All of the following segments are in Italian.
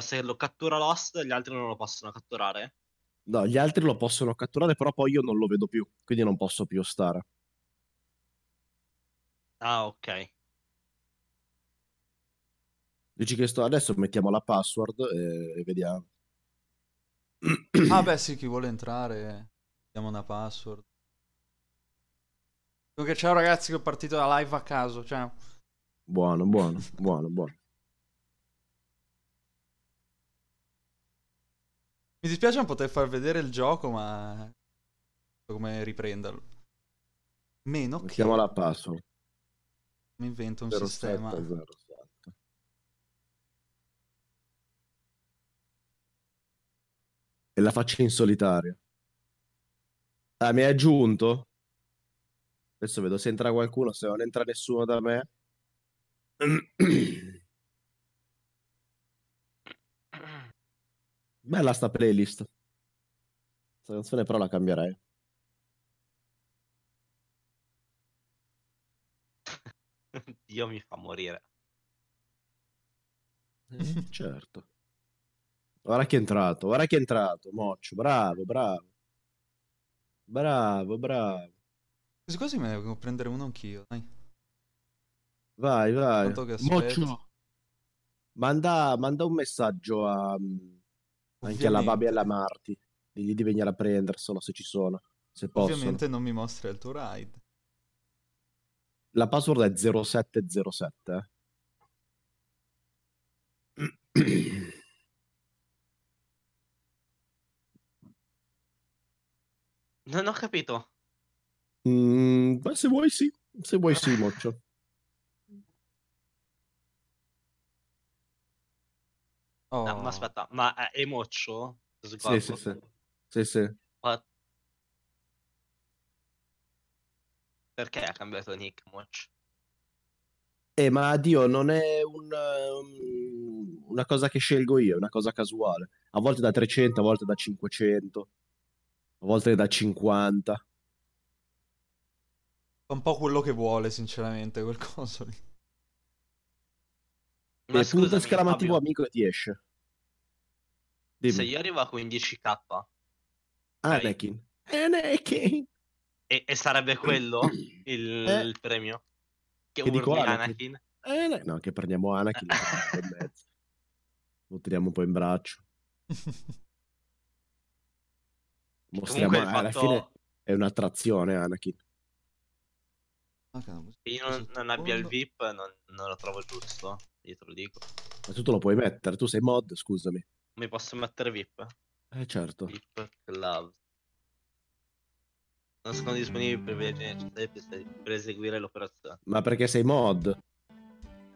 Se lo cattura Lost, gli altri non lo possono catturare? No, gli altri lo possono catturare, però poi io non lo vedo più, quindi non posso più stare. Ah, ok. Dici che sto adesso mettiamo la password e, e vediamo. Ah, beh, sì, chi vuole entrare, diamo una password. Dunque, ciao ragazzi, che ho partito la live a caso. Ciao. Buono, buono, buono, buono. Mi dispiace non poter far vedere il gioco, ma come riprenderlo. Meno che Mettiamo la password. mi invento un 07, sistema. 07. E la faccio in solitario. Ah, mi hai aggiunto? Adesso vedo se entra qualcuno, se non entra nessuno da me. Bella sta playlist. Questa canzone però la cambierei. Dio mi fa morire. Certo. Ora che è entrato, ora che è entrato, Moccio, bravo, bravo. Bravo, bravo. Quasi quasi me ne devo prendere uno anch'io, dai. Vai, vai. Moccio, manda, manda un messaggio a, anche alla Ovviamente. Babi e alla Marti. Digli di venire a prenderselo se ci sono, se possono. Ovviamente non mi mostra il tuo ride. La password è 0707. eh. Non ho capito. Mm, beh, se vuoi sì, se vuoi sì, Moccio. Oh. No, ma aspetta, ma è è Moccio? Sì, sì, sì. Sì, sì. Ma- Perché ha cambiato nick Moccio? Eh, ma Dio, non è un, um, una cosa che scelgo io, è una cosa casuale. A volte da 300, a volte da 500, a volte da 50. Fa un po' quello che vuole, sinceramente, quel coso lì. Ma punto esclamativo Fabio, amico e ti esce. se Dimmi. io arrivo a 15k Anakin. Anakin. e, e sarebbe quello il, Eh. il premio? Che, Che dico urli Anakin. Anakin? Ana- No, che prendiamo Anakin lo tiriamo un po' in mezzo. Lo tiriamo un po' in braccio. Mostriamo, Comunque il alla fatto fine è un'attrazione Anakin. Ah, che io non, non abbia il. VIP non, non lo trovo giusto, io te lo dico. Ma tu te lo puoi mettere, tu sei mod, scusami. Mi posso mettere VIP? Eh certo. VIP Club. Non sono disponibili per per- eseguire l'operazione. Ma perché sei mod?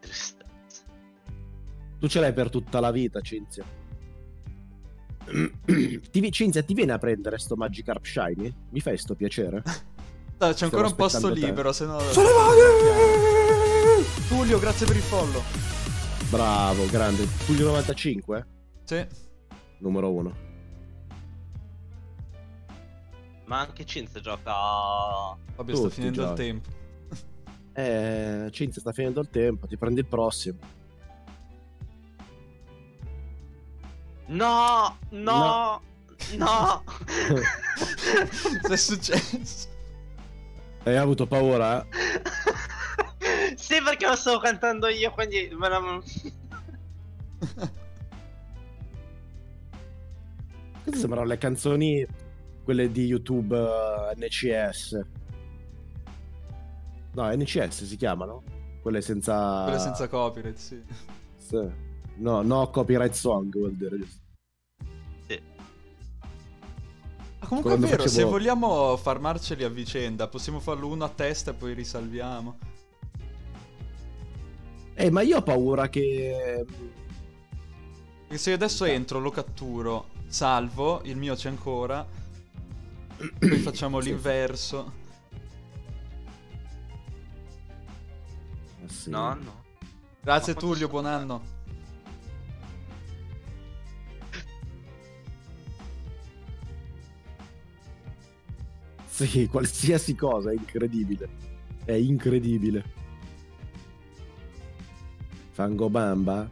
Tristezza. Tu ce l'hai per tutta la vita, Cinzia. Ti, Cinzia, ti viene a prendere sto Magikarp Shiny? Mi fai sto piacere? Dai, c'è ancora un posto libero, se no... Sollevate! Tullio, grazie per il follow. Bravo, grande. Tullio 95? Sì. Numero uno. Ma anche Cinzia gioca... Sto Tutti finendo il giochi. tempo. Eh, Cinzia, sta finendo il tempo, ti prendi il prossimo. No! No! No! Cosa è successo? Hai avuto paura? eh? sì, perché lo stavo cantando io, quindi... me la- Queste sembrano le canzoni, quelle di YouTube eh, NCS. No, NCS si chiamano? Quelle senza... Quelle senza copyright, sì. Sì. No, no copyright song vuol dire. Sì. Ah, comunque è Quando vero, se facevo- vogliamo farmarceli a vicenda, possiamo farlo uno a testa e poi risalviamo. Eh, ma io ho paura che... Perché se io adesso entro, lo catturo, salvo, il mio c'è ancora, poi facciamo Sì. l'inverso. Eh sì. No, no. Grazie Tullio, buon anno. Sì, qualsiasi cosa, è incredibile. È incredibile. Fango Bamba?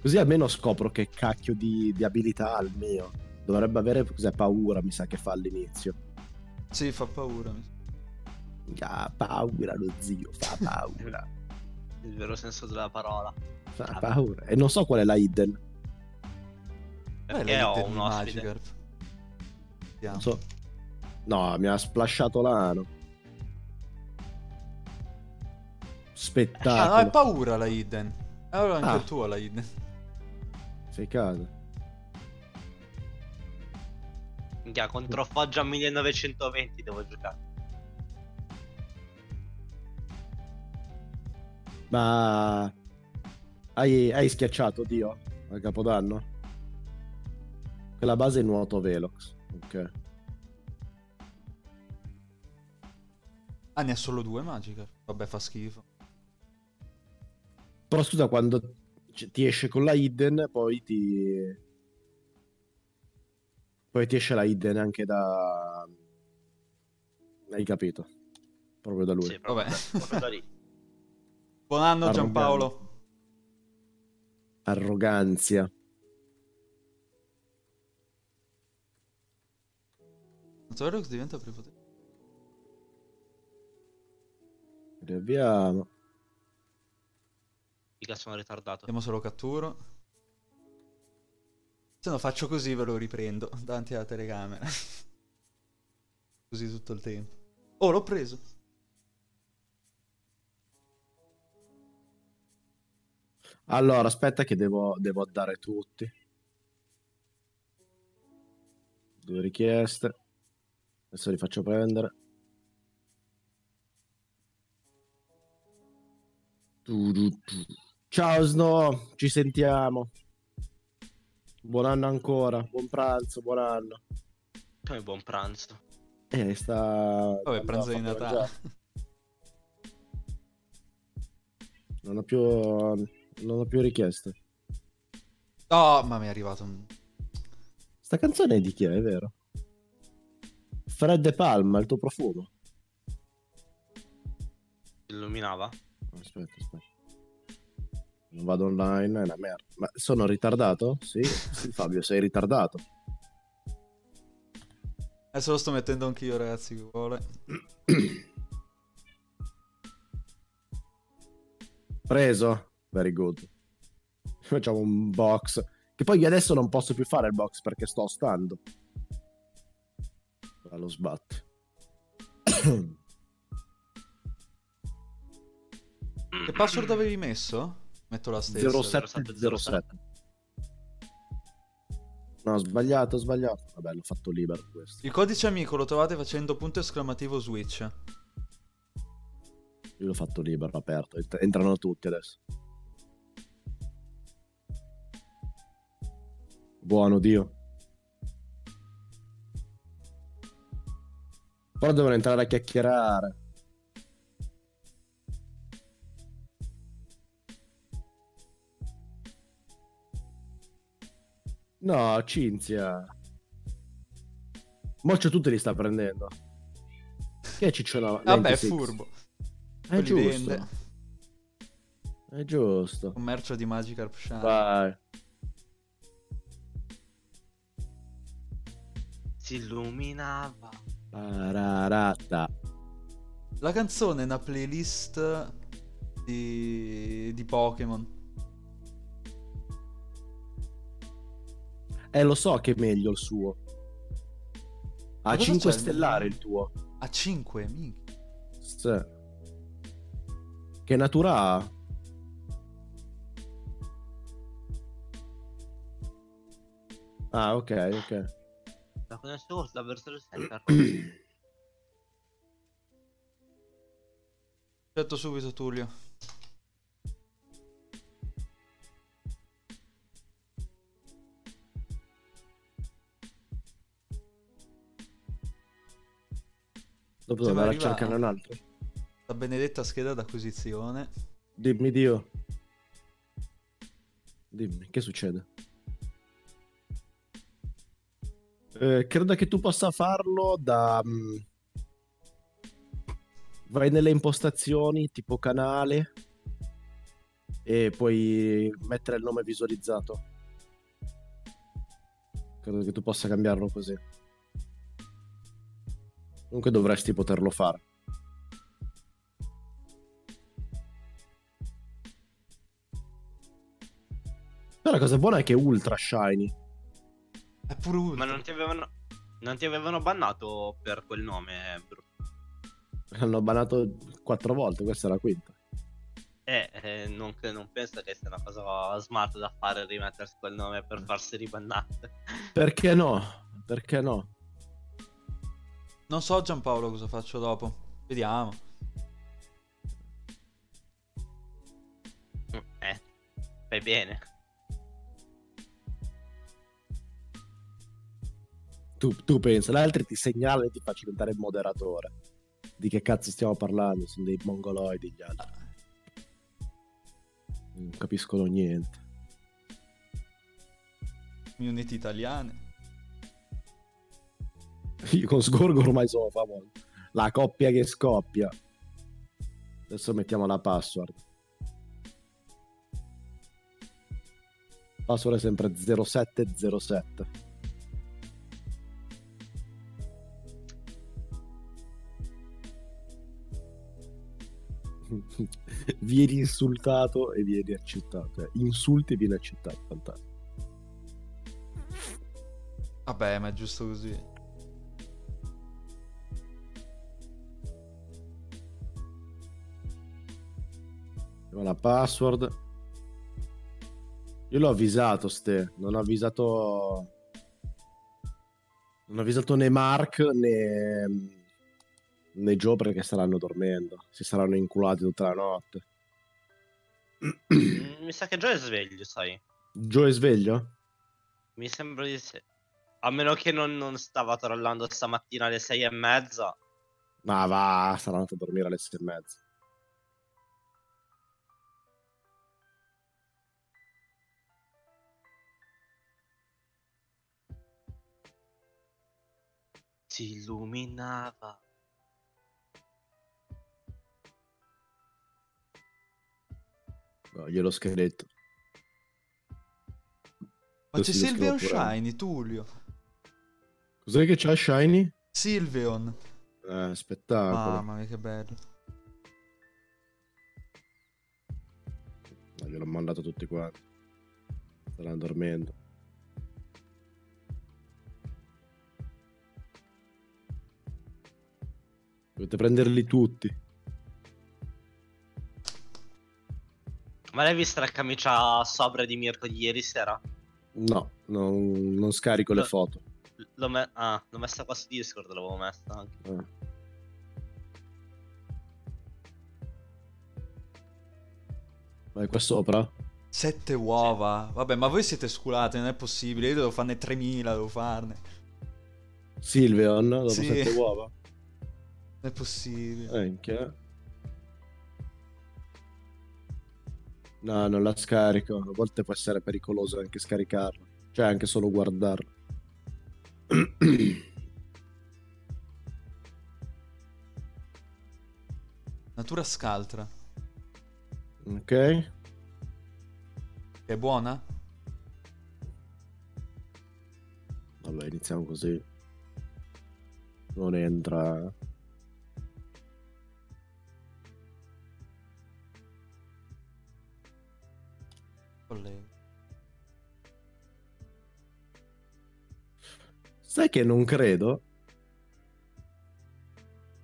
Così almeno scopro che cacchio di, di abilità ha il mio. Dovrebbe avere cos'è, paura, mi sa che fa all'inizio. Sì, fa paura. Ah, paura lo zio, fa paura. Il vero senso della parola. fa paura. E non so qual è la hidden. Perché ho un ospite. Magikarp. So. No, mi ha splashato l'ano. Spettacolo. Ah, no, è paura la Hidden. Allora anche Ah. il tuo la Hidden. Sei casa. Minchia, contro Foggia 1920 devo giocare. Ma hai, hai schiacciato Dio al capodanno? Quella base è nuoto Velox. Ok. Ah, ne ha solo due Magikarp. Vabbè, fa schifo. Però scusa, quando ti esce con la hidden, poi ti. Poi ti esce la hidden anche da. Hai capito? Proprio da lui. Sì, proprio, Vabbè. da- proprio da lì. Buon anno. Giampaolo. Arroganzia. Zorox diventa prepotente. Riavviamo. Mica sono ritardato. Vediamo se lo catturo. Se no faccio così ve lo riprendo davanti alla telecamera. così tutto il tempo. Oh, l'ho preso. Allora, aspetta che devo, devo dare tutti. Due richieste. Adesso li faccio prendere. Tu, tu, tu. Ciao Snow, ci sentiamo. Buon anno ancora, buon pranzo, buon anno. Come buon pranzo. Eh, sta... Vabbè, pranzo di Natale. Non ho più... Non ho più richieste. Oh, ma mi è arrivato un... Sta canzone è di chi è, è vero? Fred De Palma, il tuo profumo. Illuminava? Aspetta, aspetta. Non vado online, è una merda. Ma sono ritardato? Sì, sì Fabio, sei ritardato. Adesso lo sto mettendo anch'io, ragazzi, chi vuole. Preso? Very good. Facciamo un box. Che poi io adesso non posso più fare il box perché sto stando. Lo sbatte. Che password avevi messo? Metto la stessa. 0707. No, ho sbagliato, ho sbagliato. Vabbè, l'ho fatto libero questo. Il codice amico lo trovate facendo punto esclamativo switch. Io l'ho fatto libero, aperto. Ent- Entrano tutti adesso. Buono, Dio. Però devono entrare a chiacchierare. No, Cinzia. Moccio tutti li sta prendendo. Che è Cicciolo? Vabbè, è 96? furbo. È giusto. vende. È giusto. Commercio di Magikarp Shine. Vai. Si illuminava. Pararata. La canzone è una playlist di, di Pokémon. Eh, lo so che è meglio il suo. A cosa 5 c'è? stellare il tuo. A 5, minchia. Sì. Che natura ha? Ah, ok, ok. La conoscevo la versione center. Aspetto subito Tullio. Dopo devo andare a arriva- cercare un altro. La benedetta scheda d'acquisizione. Dimmi, Dio. Dimmi, che succede? Eh, credo che tu possa farlo da... mm, Vai nelle impostazioni, tipo canale. e puoi mettere il nome visualizzato. Credo che tu possa cambiarlo così. Comunque dovresti poterlo fare. Però la cosa buona è che è ultra shiny. È pure ultra. Ma non ti avevano. Non ti avevano bannato per quel nome, Bru. L'hanno banato quattro volte, questa è la quinta. Eh, eh, non, non penso che sia una cosa smart da fare rimettersi quel nome per farsi ribannate. Perché no? Perché no? Non so Giampaolo cosa faccio dopo. Vediamo. Eh, fai bene. Tu, tu pensa, l'altro ti segnala e ti fa diventare il moderatore. Di che cazzo stiamo parlando? Sono dei mongoloidi gli altri. Non capiscono niente. Community italiane. Io con Sgorgo ormai sono famoso. La coppia che scoppia. Adesso mettiamo la password. Password è sempre 0707. vieni insultato e vieni accettato. Eh, insulti e vieni accettato. Fantastico. Vabbè, ma è giusto così. Password. Io l'ho avvisato, Ste. Non ho avvisato. Non ho avvisato né Mark né. né Joe perché staranno dormendo. Si saranno inculati tutta la notte. Mm, Mi sa che Joe è sveglio, sai. Joe è sveglio? Mi sembra di sì. A meno che non, non stava trollando stamattina alle sei e mezza. Ma va, sarà andato a dormire alle sei e mezza. Si illuminava. No, glielo scheletto. Ma c'è Silveon. Shiny, Tullio. Cos'è che c'ha Shiny? Silveon. Eh, spettacolo. Mamma mia, che bello. No, gliel'ho mandato tutti quanti. Staranno dormendo. Dovete prenderli tutti. Ma l'hai vista la camicia sobria di Mirko di ieri sera? No, non, non scarico le foto. L'ho, me- ah, l'ho messa qua su Discord, l'avevo messa anche. Eh. Vai qua sopra? Sette uova. Vabbè, ma voi siete sculati, non è possibile. Io devo farne 3000, devo farne. Silveon, dopo Sì. sette uova. Non è possibile. Minchia. No, non la scarico. A volte può essere pericoloso anche scaricarla. Cioè, anche solo guardarla. Natura scaltra. ok. È buona? Vabbè, iniziamo così. Non entra. Collega. Sai che non credo?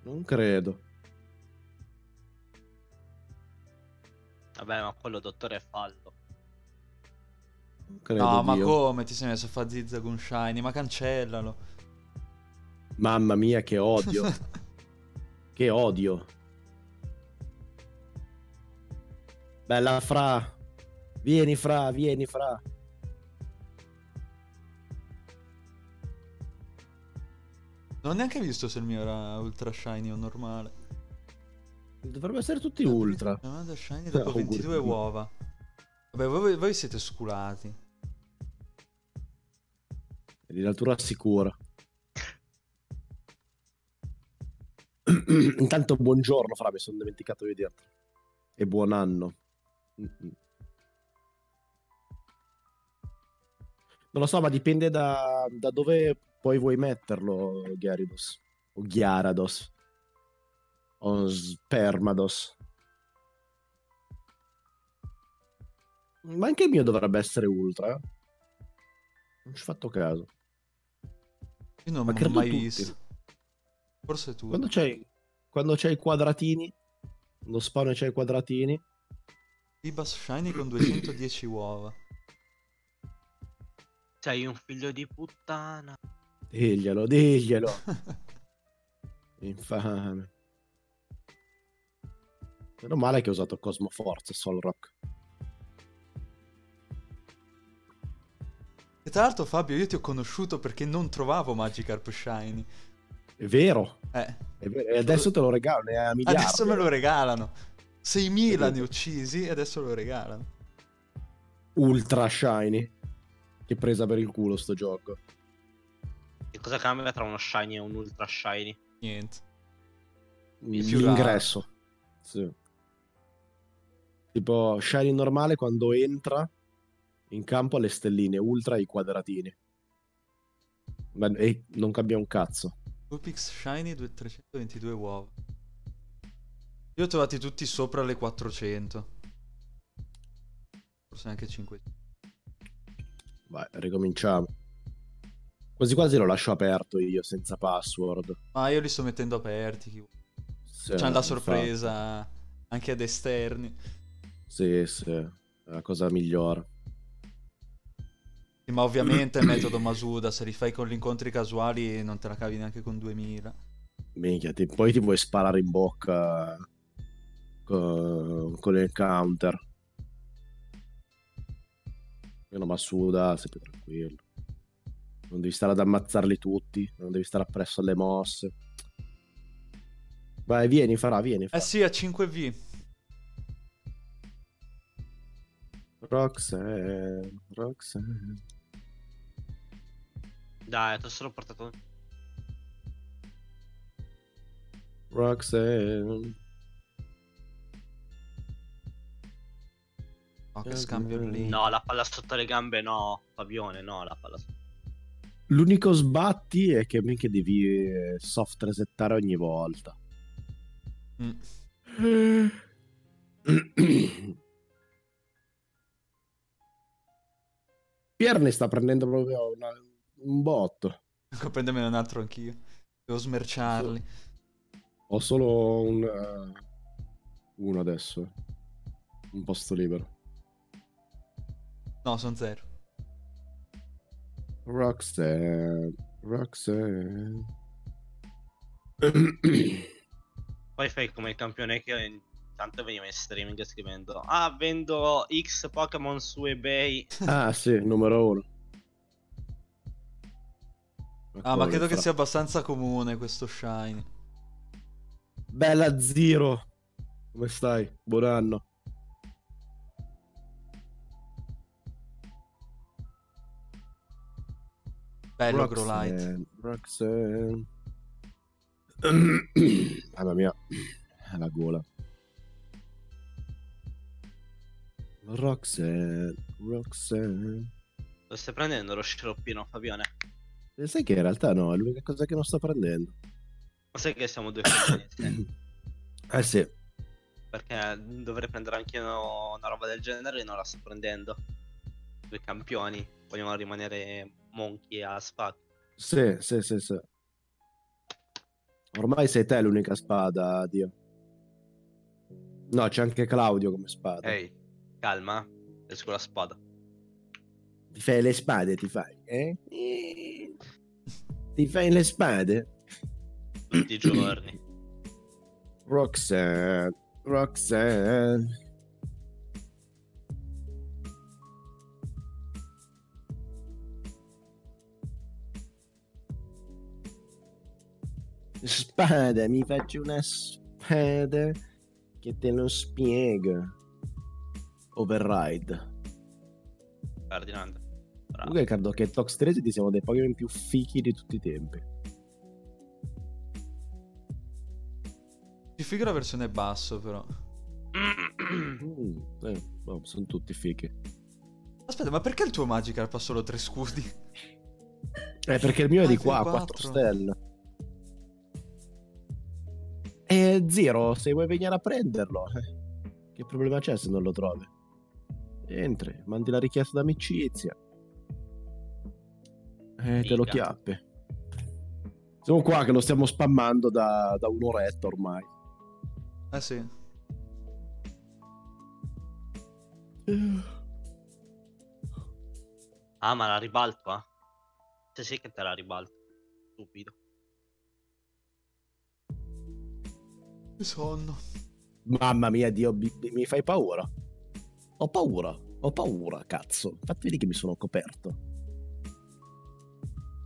Non credo. Vabbè, ma quello dottore è fallo. Non credo No, ma Dio. come ti sei messo a fare zizza con Shiny? Ma cancellalo. Mamma mia, che odio. che odio. Bella Fra. Vieni Fra, vieni Fra. Non ho neanche visto se il mio era ultra shiny o normale. Dovrebbe essere tutti ultra. Chiamata shiny dopo Auguri. 22 uova. Vabbè, voi, voi siete sculati. Di natura sicura. Intanto buongiorno Fra, mi sono dimenticato di dirti. E buon anno. Mm-mm. Non lo so, ma dipende da, da dove poi vuoi metterlo, Gyarados. O Gyarados. O Spermados. Ma anche il mio dovrebbe essere ultra. eh. Non ci ho fatto caso. Io non Ma l'ho mai tutti. visto. Forse tu. Quando c'hai, quando c'hai i quadratini, lo spawn c'hai i quadratini, Ibas Shiny con 210 uova. Sei un figlio di puttana. diglielo, diglielo. Infame. Meno male che ho usato Cosmo Force Sol Rock. E tra l'altro, Fabio, io ti ho conosciuto perché non trovavo Magikarp Shiny. È vero. Eh, è vero, E adesso te lo miliardi. adesso me lo regalano. 6.000 ne uccisi e adesso lo regalano. Ultra shiny. Che presa per il culo sto gioco. Che cosa cambia tra uno shiny e un ultra shiny? Niente. L'ingresso. Sì. Tipo shiny normale quando entra in campo alle stelline, ultra ai quadratini. Ma e non cambia un cazzo. Vulpix Shiny 2- 322 uova. Io ho trovati tutti sopra le 400. Forse anche 500. Vai, ricominciamo. Quasi quasi lo lascio aperto io senza password. Ma io li sto mettendo aperti. Sì, C'hanno la sorpresa anche ad esterni. Sì, sì, è la cosa migliore. Sì, Ma ovviamente il metodo Masuda, se li fai con gli incontri casuali non te la cavi neanche con 2000. Minchia, ti- poi ti vuoi sparare in bocca con, con il counter. Meno Masuda, sei più tranquillo. Non devi stare ad ammazzarli tutti, non devi stare appresso alle mosse. Vai, vieni, farà, vieni. Eh Farà. sì, a 5V. Roxanne, Roxanne. Dai, ti ho solo portato. Roxanne. Oh, che scambio lì. No, la palla sotto le gambe no. Fabione, no, la palla sotto. L'unico sbatti è che minchia devi eh, soft resettare ogni volta. Mm. Pier ne sta prendendo proprio una- un botto. Ecco, prendemene un altro anch'io. Devo smerciarli. Ho solo un, eh, uno adesso. Un posto libero. No, sono zero. Roxanne. Roxanne. Poi fai come il campione che intanto veniva in streaming scrivendo Ah, vendo X Pokémon su eBay. ah, sì, numero uno. Ah, ma credo che fra- sia abbastanza comune questo Shiny. Bella Zero. Come stai? Buon anno. Bello Growlite. Roxanne. Mamma mia, la gola. Roxanne, Roxanne. Lo stai prendendo lo sciroppino, Fabione? E sai che in realtà no, è l'unica cosa che non sto prendendo. Ma sai che siamo due campioni insieme? Eh sì, Perché dovrei prendere anche io una roba del genere e non la sto prendendo. Due campioni vogliono rimanere monkey a spacco. sì, sì, sì, sì. Ormai sei te l'unica spada, Dio. No, c'è anche Claudio come spada. Ehi, calma, esco la spada. Ti fai le spade, ti fai? Eh? Ti fai le spade? Tutti i giorni. Roxanne, Roxanne. Spada, mi faccio una spada che te lo spiego. Override. Ferdinand. Comunque credo che Tox 13 siamo dei Pokémon più fichi di tutti i tempi. Più figo la versione basso, però. Mm, eh, boh, sono tutti fichi. Aspetta, ma perché il tuo Magikarp ha solo tre scudi? Eh, perché il mio è di qua, a quattro. 4 stelle. Zero, se vuoi venire a prenderlo, eh, che problema c'è se non lo trovi? Entri, mandi la richiesta d'amicizia. E te lo Figa. chiappi. Siamo qua che lo stiamo spammando da, da un'oretta ormai. Eh sì. Ah, ma la ribalto, ah. Se sì che te la ribalto. Stupido. Sonno. Mamma mia, Dio, mi, fai paura. Ho paura, ho paura, cazzo. Fatti vedere che mi sono coperto.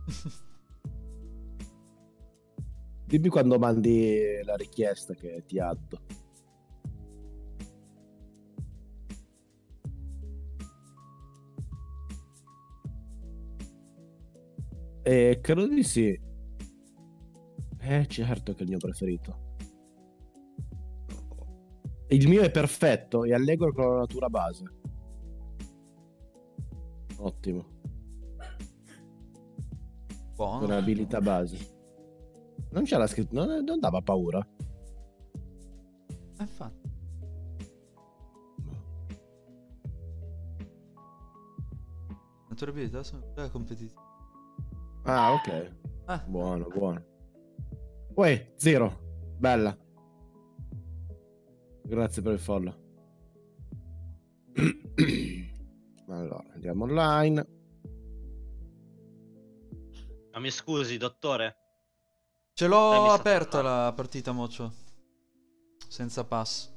Dimmi quando mandi la richiesta che ti addo. Eh, credo di sì. Eh, certo che è il mio preferito. Il mio è perfetto e allegro con la natura base. Ottimo. Buono. Con abilità base. Non c'era scritto, non, non dava paura. Infatti. Natura abilità sono competitive. Ah, ok. Ah, Buono, buono. Uè, zero. Bella. Grazie per il follow. allora, andiamo online. Ma mi scusi, dottore. ce l'ho aperta la partita, Mocio. Senza pass.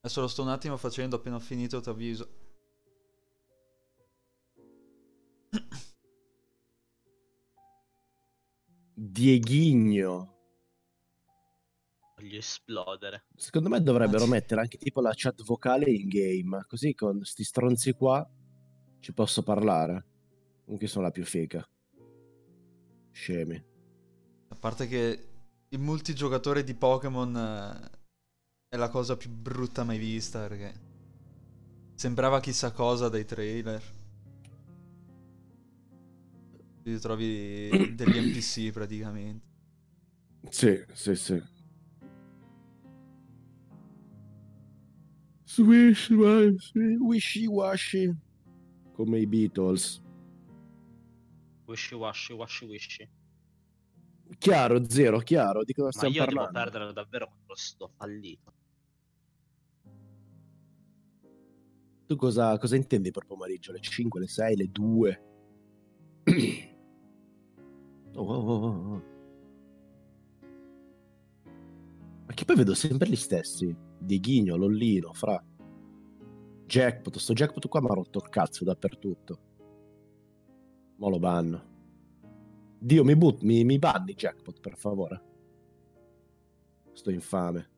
Adesso lo sto un attimo facendo, appena ho finito ti avviso. Dieghigno. Voglio esplodere. Secondo me dovrebbero mettere anche tipo la chat vocale in game, così con sti stronzi qua ci posso parlare. Comunque sono la più figa. Scemi. A parte che il multigiocatore di Pokémon eh, è la cosa più brutta mai vista perché sembrava chissà cosa dai trailer. Ti trovi degli NPC praticamente. Sì, sì, sì. Swish, wishy washy. Come i Beatles. Wishy washy, washy wishy. Chiaro, zero, chiaro. Di cosa Ma stiamo io devo parlando? perdere davvero contro sto fallito. Tu cosa, cosa intendi per pomeriggio? Le 5, le 6, le 2? Oh, oh, oh, oh, oh. Ma che poi vedo sempre gli stessi. Dieghigno, Lollino, Fra. Jackpot. Sto jackpot qua mi ha rotto il cazzo dappertutto. Mo lo banno. Dio, mi, but, mi, mi banni jackpot, per favore. Sto infame.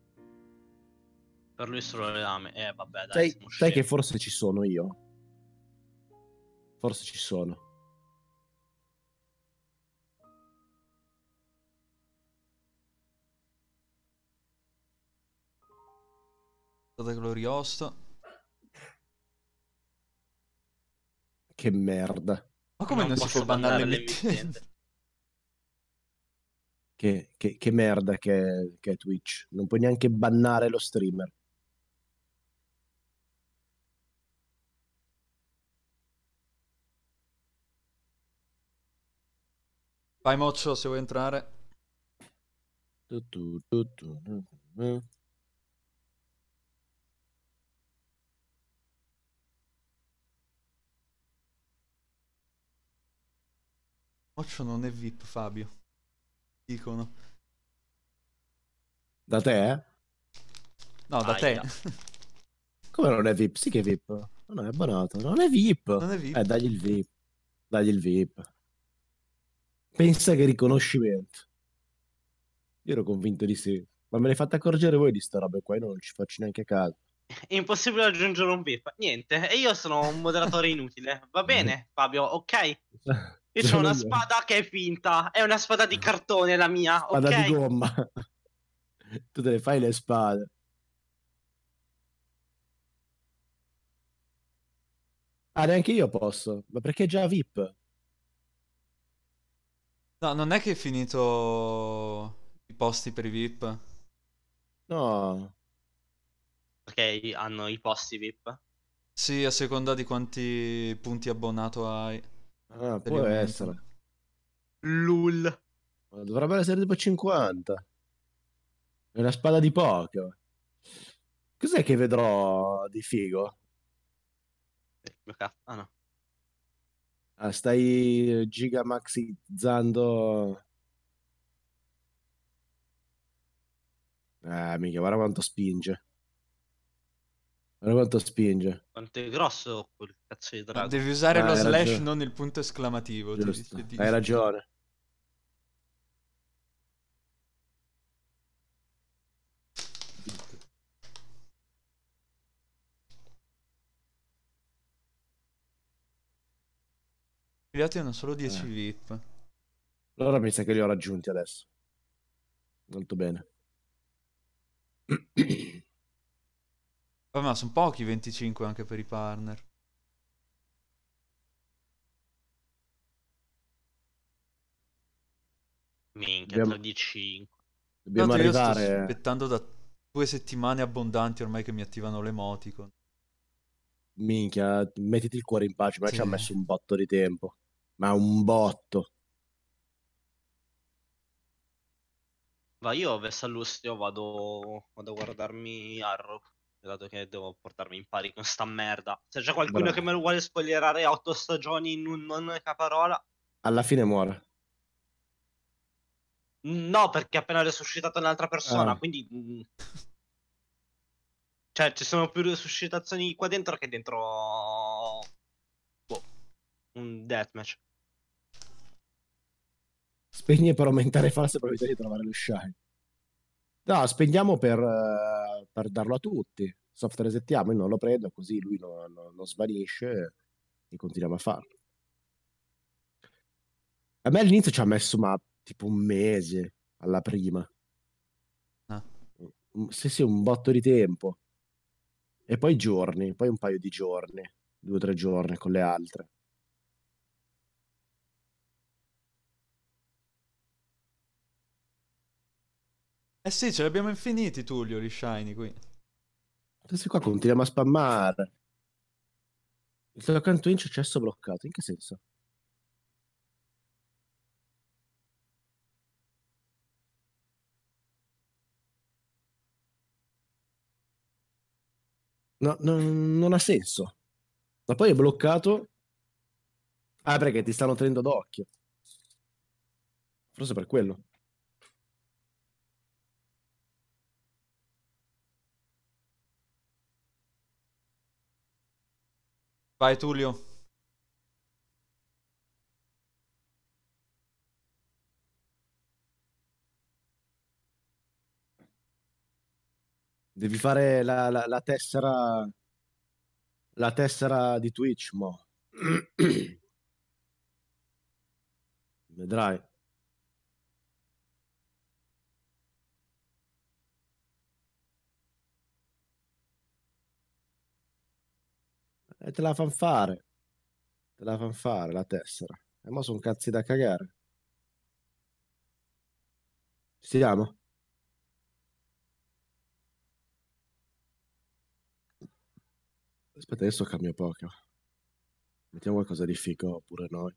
Per lui solo le lame. Eh, vabbè, dai. Sai, sai che forse ci sono io? Forse ci sono. State glorioso. Che merda. Ma come non, si posso può bannare l'emittente? l'emittente. Che, che- che merda che è, che è Twitch. Non puoi neanche bannare lo streamer. Vai Moccio se vuoi entrare. Tu, tu, tu, Moccio non è VIP Fabio. Dicono. Da te, eh? No, da te. Come non è VIP? Sì che è VIP. Non è abbonato. Non è VIP. Non è VIP. Eh, dagli il VIP. Dagli il VIP. Pensa che riconoscimento. Io ero convinto di sì. Ma me l'hai fatta accorgere voi di sta roba qua? Io non ci faccio neanche caso. È impossibile aggiungere un VIP. Niente, e io sono un moderatore inutile. Va bene, Fabio, ok? Io ho una spada che è finta. È una spada di cartone la mia, Spada ok? di gomma. tu te le fai le spade. Ah, neanche io posso. Ma perché già VIP? No, non è che è finito i posti per i VIP. No. Perché hanno i posti VIP. Sì, a seconda di quanti punti abbonato hai. Ah, può essere. Lul. Dovrebbe essere tipo 50. È una spada di poker. Cos'è che vedrò di figo? Eh. Ah no. Ah, stai gigamaxizzando. Eh, mica, guarda quanto spinge. Guarda quanto spinge. Quanto è grosso quel cazzo di Ma drago. devi usare Ah, lo slash, ragione. non il punto esclamativo. ti Giusto. dice di- Hai ragione. Gli altri hanno solo 10 Eh. VIP. Allora mi sa che li ho raggiunti adesso. Molto bene. Vabbè, ma sono pochi 25 anche per i partner. Minchia, Abbiamo- 35. Dobbiamo Tanto io sto arrivare. aspettando da due settimane abbondanti ormai che mi attivano l'emoticon. Minchia, mettiti il cuore in pace, ma Sì. ci ha messo un botto di tempo. Ma un botto. Va, io verso all'ustio vado, vado a guardarmi Arrow. Dato che devo portarmi in pari con sta merda. Se c'è qualcuno Bravo. che me lo vuole spoilerare otto stagioni in un non caparola. Alla fine muore. No, perché è appena resuscitata un'altra persona, Ah. quindi... mm. Cioè, ci sono più resuscitazioni qua dentro che dentro... Boh, un deathmatch. Spegni per aumentare false probabilità di trovare lo shine. No, spegniamo per, eh, per darlo a tutti. Soft resettiamo, io non lo prendo, così lui non, non- non svanisce e continuiamo a farlo. A me all'inizio ci ha messo ma tipo un mese alla prima. Ah. Mm, Sì, sì, un botto di tempo. E poi giorni, poi un paio di giorni, due o tre giorni con le altre. Eh sì, ce li abbiamo infiniti, Tullio, gli shiny qui. Questi qua continuiamo a spammare. Il tuo account Twitch accesso bloccato. In che senso? No, no, non ha senso. Ma poi è bloccato. Ah, perché ti stanno tenendo d'occhio. Forse per quello. Vai, Tullio. Devi fare la, la- la tessera. La tessera di Twitch, mo. Vedrai. E te la fan fare. Te la fan fare la tessera. E mo sono cazzi da cagare. Ci siamo? Aspetta, adesso cambio poco. Mettiamo qualcosa di figo pure noi.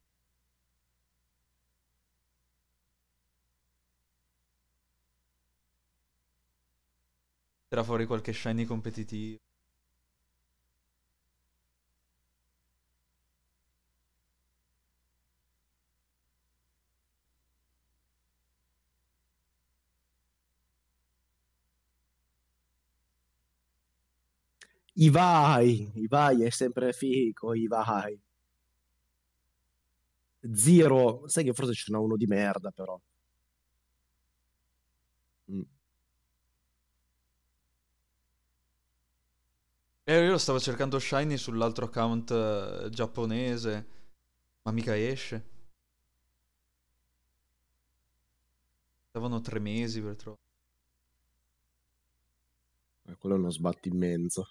Tira fuori qualche shiny competitivo. I vai, i vai è sempre figo, i vai. Zero, sai che forse ce n'è uno di merda però. Mm. Eh, io stavo cercando shiny sull'altro account eh, giapponese, ma mica esce. Stavano tre mesi per trovare. Eh, Quello è uno sbatti immenso.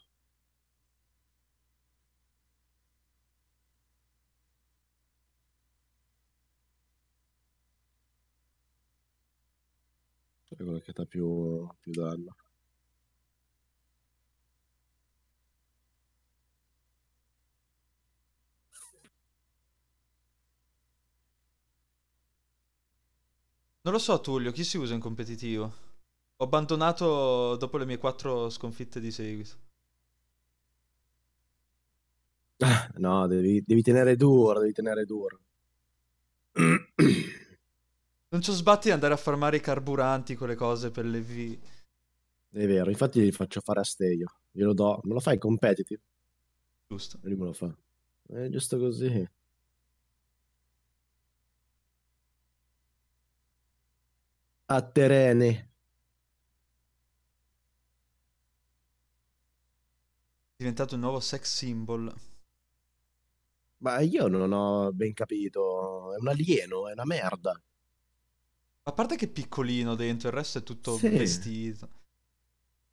È più, più danno. Non lo so, Tullio, chi si usa in competitivo? Ho abbandonato dopo le mie quattro sconfitte di seguito. Ah, no, devi, devi tenere duro, devi tenere duro. Non ci sbatti di andare a farmare i carburanti, quelle cose per le V. È vero, infatti li faccio fare a Steio. Glielo do. Me lo fai competitive? Giusto. E lui me lo fa. È giusto così. A Terene. È diventato un nuovo sex symbol. Ma io non ho ben capito. È un alieno, è una merda. A parte che è piccolino dentro, il resto è tutto Sì. vestito.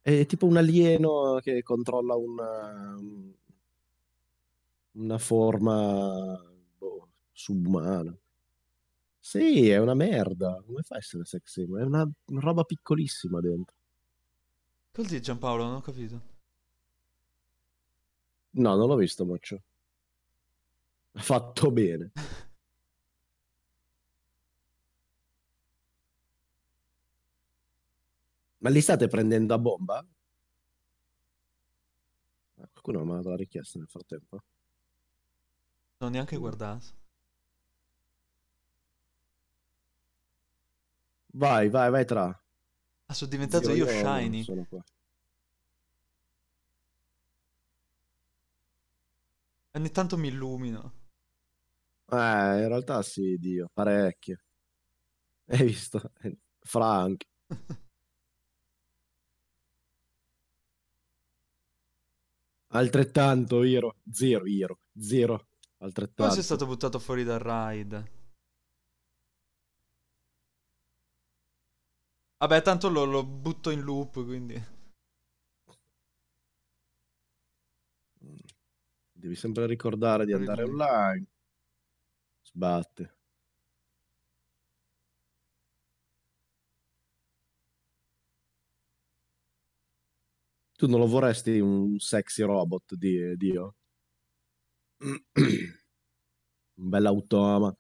È tipo un alieno che controlla una, una forma boh, subumana. Sì, è una merda. Come fa a essere sex symbol? È una una roba piccolissima dentro. Vuol dire Giampaolo? Non ho capito. No, non l'ho visto, Moccio. Ha fatto bene. Ma li state prendendo a bomba? Ah, Qualcuno mi ha mandato la richiesta nel frattempo. Non ho neanche guardato. Vai, vai, vai tra. Ah, sono diventato Zio, io non shiny. Sono qua. Ogni tanto mi illumino. Eh, in realtà sì, Dio, parecchio. Hai visto? Frank. Altrettanto, Iro. Zero, Iro. Zero. Altrettanto. sei stato buttato fuori dal raid? Vabbè, tanto lo, lo butto in loop, quindi... Devi sempre ricordare di andare online. Sbatte. Tu non lo vorresti un sexy robot, di, Dio? Un bell'automa.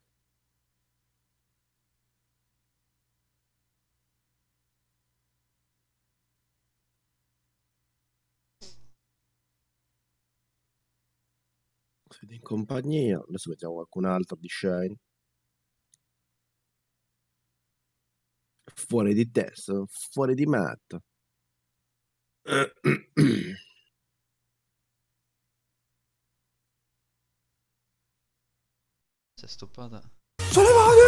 Siete in compagnia. Adesso mettiamo qualcun altro di Shine. Fuori di testa, fuori di matto. Si è stoppata. Sollevate!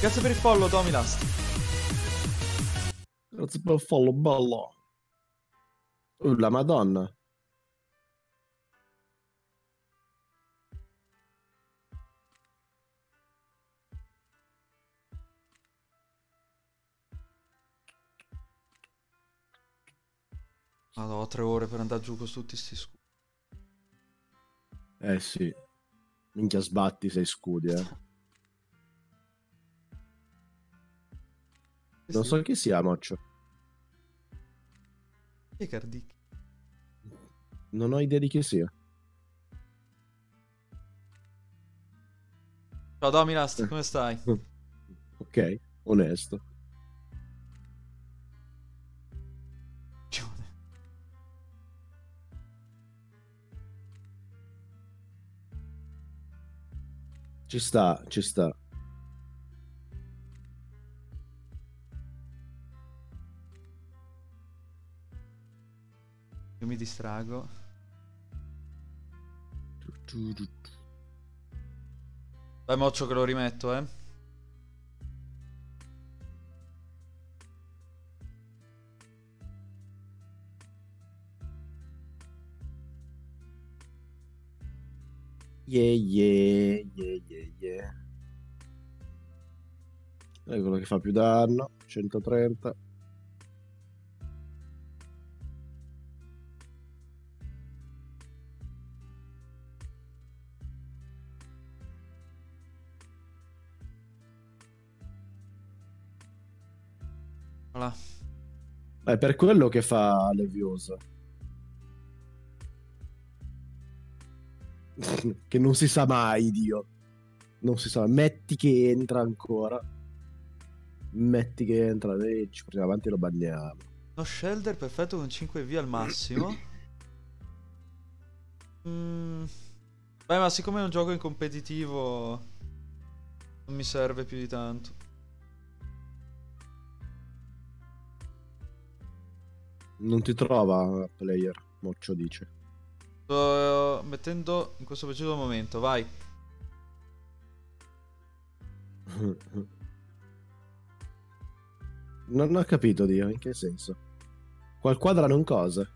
Grazie per il follow, Domilast. Grazie per il follow, bello. Uh, la madonna. Madonna, ho tre ore per andare giù con tutti sti scudi. Eh sì. Minchia sbatti sei scudi, eh. Non so chi sia, Moccio. Che cardicchi. Non ho idea di chi sia. Ciao Domilast, come stai? Ok, onesto. Ci sta, ci sta. Io mi distrago. Vai Moccio che lo rimetto, eh. Yeah, yeah, È quello che fa più danno. 130. Voilà. È per quello che fa Leviosa. che non si sa mai, Dio. Non si sa. Metti che entra ancora. Metti che entra. E ci portiamo avanti e lo banniamo. Lo shelter perfetto con 5V al massimo. Mm. Beh, ma siccome è un gioco in competitivo, non mi serve più di tanto. Non ti trova player, Moccio dice. Sto mettendo in questo preciso momento, vai. Non ho capito, Dio, in che senso? Qual quadrano un cosa?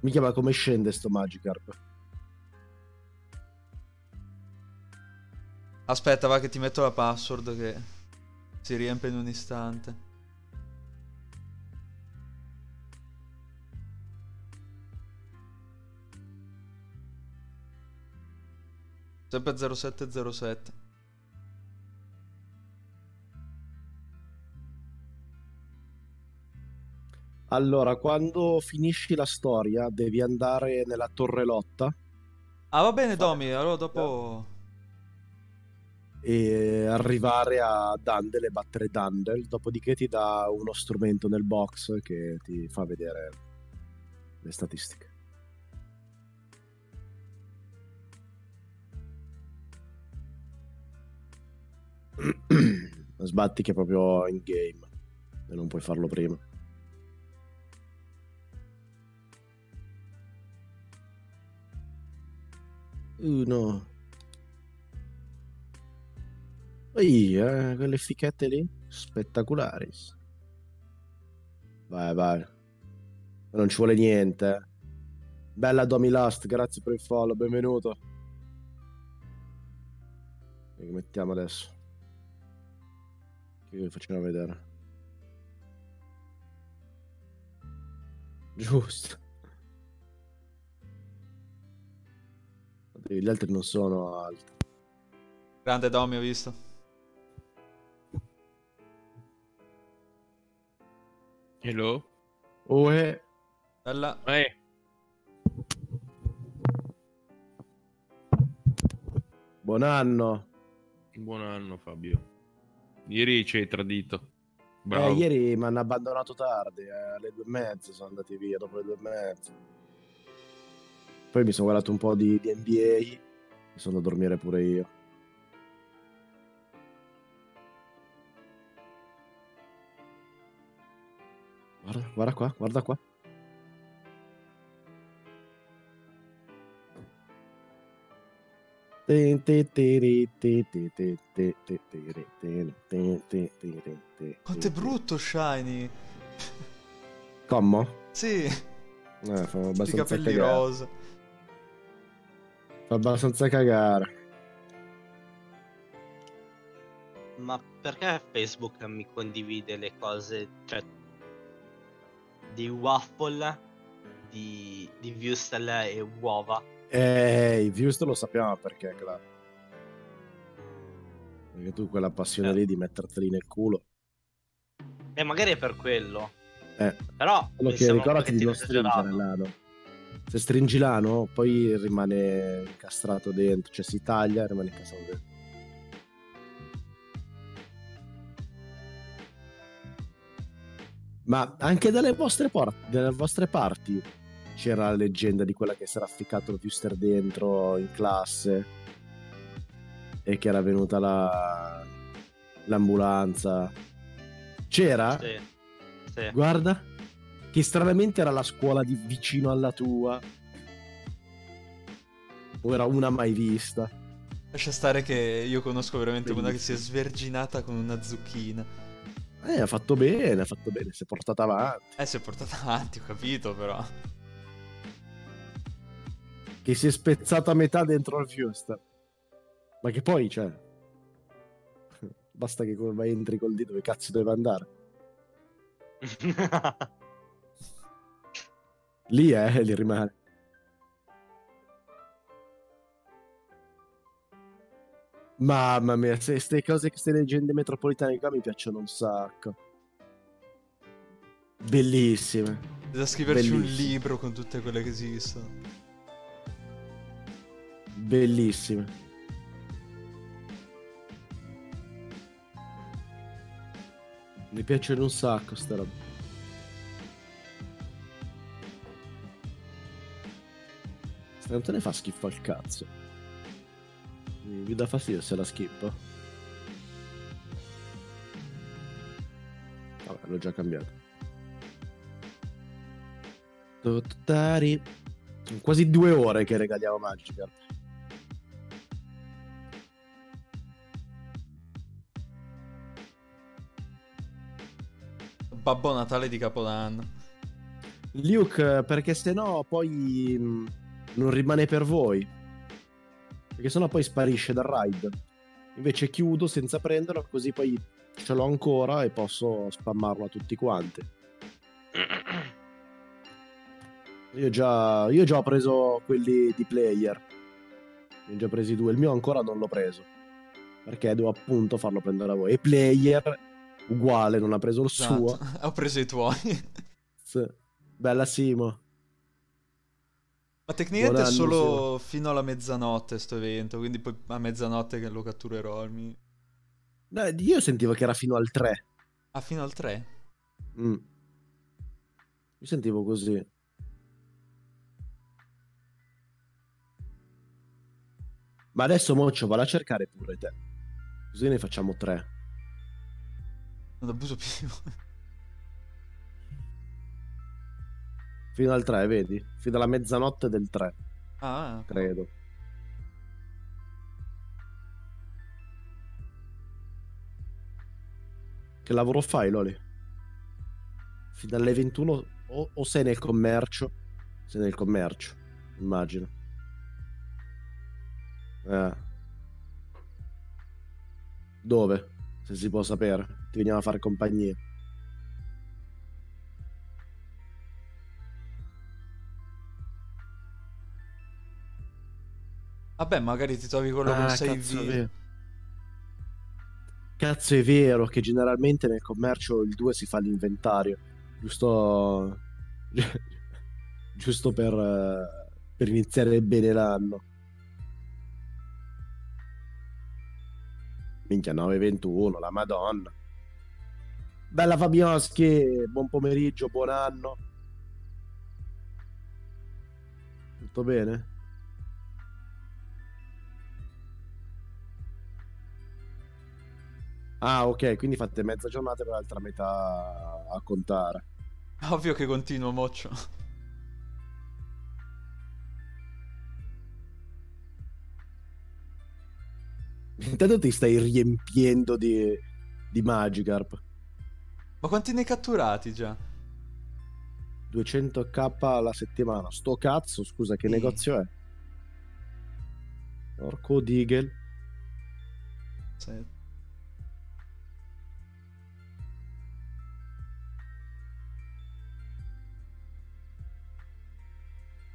Mi chiama come scende sto Magikarp? Aspetta, va che ti metto la password che si riempie in un istante. Sempre 0707. Allora, quando finisci la storia, devi andare nella torre lotta Ah, va bene, Domi, allora dopo... e arrivare a Dandel e battere Dandel. Dopodiché ti dà uno strumento nel box che ti fa vedere le statistiche. Sbatti che è proprio in game e non puoi farlo prima. Uno. Ehi, eh, quelle fichette lì? Spettacolari. Vai, vai. Non ci vuole niente. eh. Bella Domi Last, grazie per il follow, benvenuto. Che mettiamo adesso? Che vi facciamo vedere? Giusto. Gli altri non sono alti. Grande Domi, ho visto. Hello? Uè. Bella. Eh, Buon anno. buon anno Fabio. Ieri ci hai tradito. Eh, ieri mi hanno abbandonato tardi, eh, alle due e mezza sono andati via, dopo le due e mezza. Poi mi sono guardato un po' di, di NBA, mi sono a dormire pure io. Guarda, guarda qua, guarda qua. Quanto è brutto Shiny. Commo? Sì, Eh, fa i capelli cagare. rosa. Fa abbastanza cagare. Ma perché Facebook mi condivide le cose, cioè, di waffle, di, di Viewstel e uova? Eh, i views lo sappiamo perché, Cla. Perché tu quella passione lì di metterteli nel culo. E magari è per quello. Eh, Però che ricordati di non stringere esagerato. Se stringi l'ano, poi rimane incastrato dentro. Cioè si taglia e rimane incastrato dentro. Ma anche dalle vostre, por- dalle vostre parti c'era la leggenda di quella che si era ficcato il Viewster dentro in classe e che era venuta la... l'ambulanza. C'era? Sì, sì. Guarda, che stranamente era la scuola di vicino alla tua. O era una mai vista. Lascia stare che io conosco veramente una che si è Bellissimo. sverginata con una zucchina. Eh, ha fatto bene, ha fatto bene, si è portata avanti. Eh, si è portata avanti, ho capito, però. Che si è spezzata a metà dentro al Fiusta. Ma che poi, cioè... Basta che vai entri col dito, dove cazzo deve andare? Lì, eh, lì rimane. Mamma mia, queste cose, queste leggende metropolitane qua mi piacciono un sacco. Bellissime. Da scriverci un Bellissimo. libro con tutte quelle che esistono. Bellissime. Mi piacciono un sacco sta roba. Sta canzone fa schifo al cazzo. Mi mi dà fastidio se la schippo. Vabbè, l'ho già cambiato. Tuttari. Sono quasi due ore che regaliamo Magikarp. Babbo Natale di Capodanno. Luke, perché se no poi mh, non rimane per voi. Perché sennò poi sparisce dal raid. Invece chiudo senza prenderlo, così poi ce l'ho ancora e posso spammarlo a tutti quanti. Io già, io già ho preso quelli di player. Ne ho già presi due. Il mio ancora non l'ho preso. Perché devo appunto farlo prendere a voi. E player, uguale, non ha preso il suo. Esatto. Ho preso i tuoi. Bella Simo. Ma tecnicamente è anno, solo fino alla mezzanotte sto evento, quindi poi a mezzanotte che lo catturerò. mi- No, io sentivo che era fino al 3. Ah, fino al 3? Mm. Io sentivo così. Ma adesso Moccio valla a cercare pure te. Così ne facciamo tre. Non abuso più. Fino al 3, vedi? Fino alla mezzanotte del 3, Ah, credo. Che lavoro fai, Loli? Fino alle 21 o, o sei nel commercio? Sei nel commercio, immagino. Eh. Dove? Se si può sapere. Ti veniamo a fare compagnia. Vabbè, magari ti trovi quello con Ah, 6 cazzo, è V. vero. Cazzo è vero che generalmente nel commercio il 2 si fa l'inventario, giusto giusto per, per iniziare bene l'anno. Minchia 921, la Madonna. Bella Fabioschi, buon pomeriggio, buon anno. Tutto bene? Ah, ok, quindi fate mezza giornata e l'altra metà a contare. Ovvio che continuo, moccio. Intanto ti stai riempiendo di, di Magikarp. Ma quanti ne hai catturati già? 200k alla settimana. Sto cazzo, scusa, che Sì. negozio è? Orco Digel. Sì.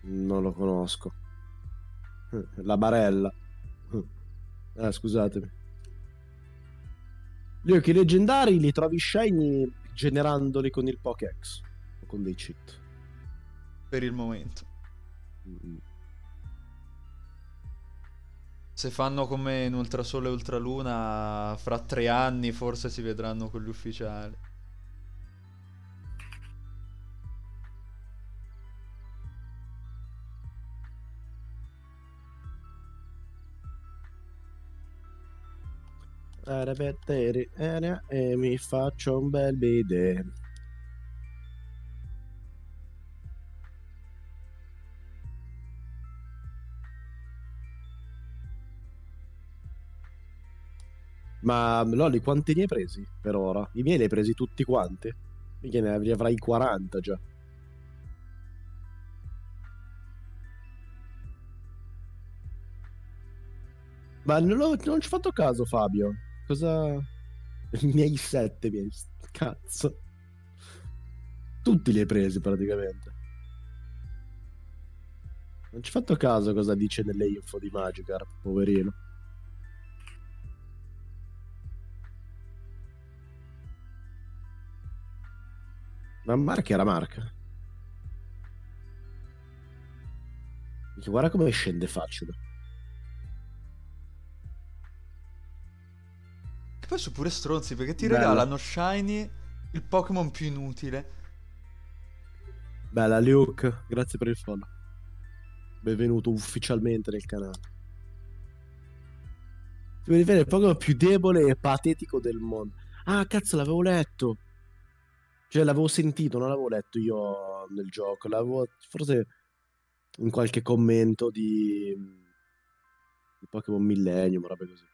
Non lo conosco. La barella. Ah, scusatemi. Gli occhi leggendari li trovi shiny generandoli con il Pokéx o con dei cheat. Per il momento. Mm. Se fanno come in Ultrasole e Ultraluna, fra tre anni forse si vedranno quelli ufficiali. Era per te, era, e mi faccio un bel bidet. Ma Lolli, quanti ne hai presi per ora? I miei li hai presi tutti quanti? Mica ne avrai- avrai 40 già. Ma non, non ci ho fatto caso, Fabio. Cosa... I miei sette miei... Cazzo. Tutti li hai presi praticamente. Non ci ho fatto caso cosa dice nelle info di Magikarp, poverino. Ma Marca era Marca. Guarda come scende facile. Poi sono pure stronzi perché ti Bello. regalano Shiny, il Pokémon più inutile. Bella Luke, grazie per il follow. Benvenuto ufficialmente nel canale. Ti vedere il Pokémon più debole e patetico del mondo. Ah, cazzo, l'avevo letto. Cioè, l'avevo sentito, non l'avevo letto io nel gioco. L'avevo forse in qualche commento di, di Pokémon Millennium, robe così.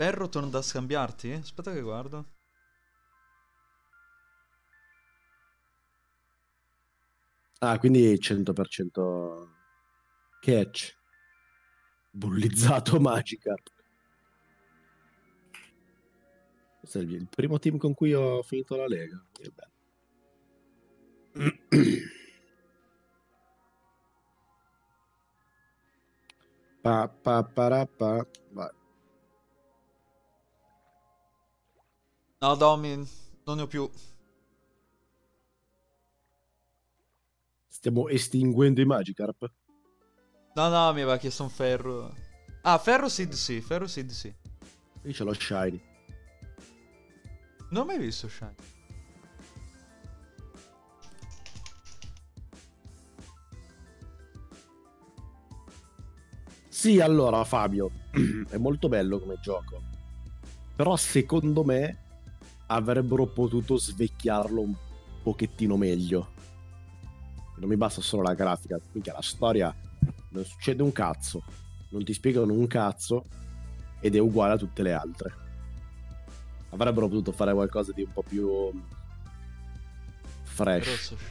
Ferro torna da scambiarti? Aspetta che guardo. Ah, quindi 100% catch. Bullizzato Magikarp. Questo è il, primo team con cui ho finito la Lega. Pa, pa, para, pa. Vai. No, Domi, non ne ho più. Stiamo estinguendo i Magikarp. No, no, mi aveva chiesto un ferro. Ah, ferro Sid sì, ferro Sid sì. Io ce l'ho Shiny. Non ho mai visto Shiny. Sì, allora Fabio, è molto bello come gioco. Però secondo me avrebbero potuto svecchiarlo un pochettino meglio. Non mi basta solo la grafica, minchia, la storia non succede un cazzo, non ti spiegano un cazzo ed è uguale a tutte le altre. Avrebbero potuto fare qualcosa di un po' più fresh, Rosso Shiny.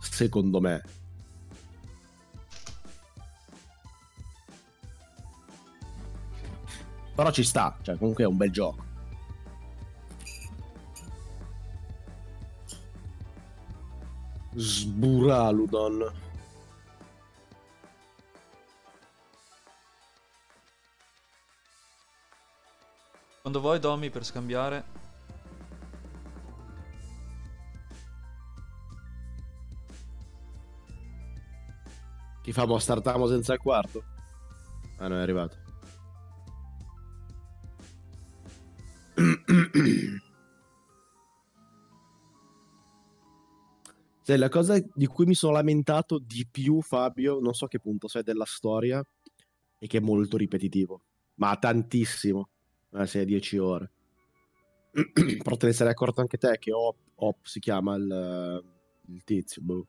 secondo me. Però ci sta, cioè comunque è un bel gioco. Sburaludon. Quando vuoi, Domi, per scambiare. Chi fa mo startamo senza il quarto? Ah no, è arrivato. Sai, la cosa di cui mi sono lamentato di più, Fabio, non so a che punto sei della storia, è che è molto ripetitivo. Ma tantissimo. Eh, sei a 10 ore. Però te ne sei accorto anche te che Op, Op si chiama il, il tizio. boh.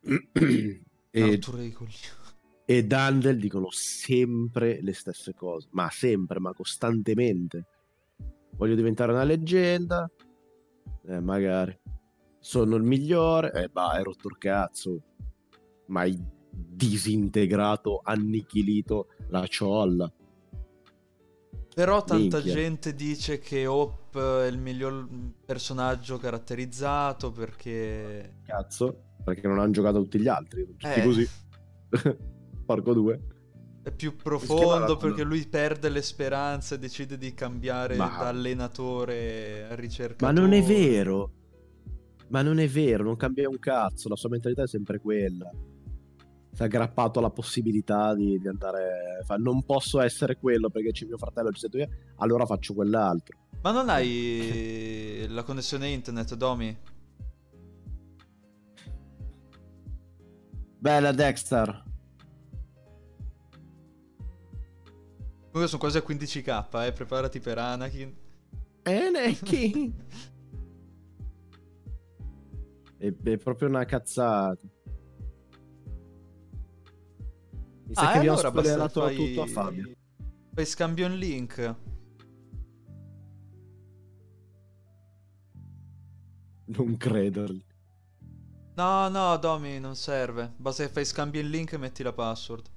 e, e Dandel dicono sempre le stesse cose, ma sempre, ma costantemente. Voglio diventare una leggenda, eh, magari. Sono il migliore, eh, bah, hai rotto il cazzo. Ma hai disintegrato, annichilito la ciolla. Però tanta Minchia. gente dice che Hop è il miglior personaggio caratterizzato perché... Cazzo, perché non hanno giocato tutti gli altri, tutti Eh. così. Porco due. È più profondo perché lui perde le speranze e decide di cambiare Ma- da allenatore a ricercatore. Ma non è vero. Ma non è vero, non cambia un cazzo, la sua mentalità è sempre quella. Si è aggrappato alla possibilità di, di andare. Fa, non posso essere quello perché c'è mio fratello, ci sei tu, allora faccio quell'altro. Ma non hai la connessione internet, Domi? Bella Dexter. Comunque sono quasi a 15k, eh, preparati per Anakin. Anakin. è, è proprio una cazzata. Mi sa Ah, che abbiamo allora spoilerato fai... tutto a Fabio. Fai scambio in link. Non crederli. No, no, Domi, non serve. Basta che fai scambio in link e metti la password.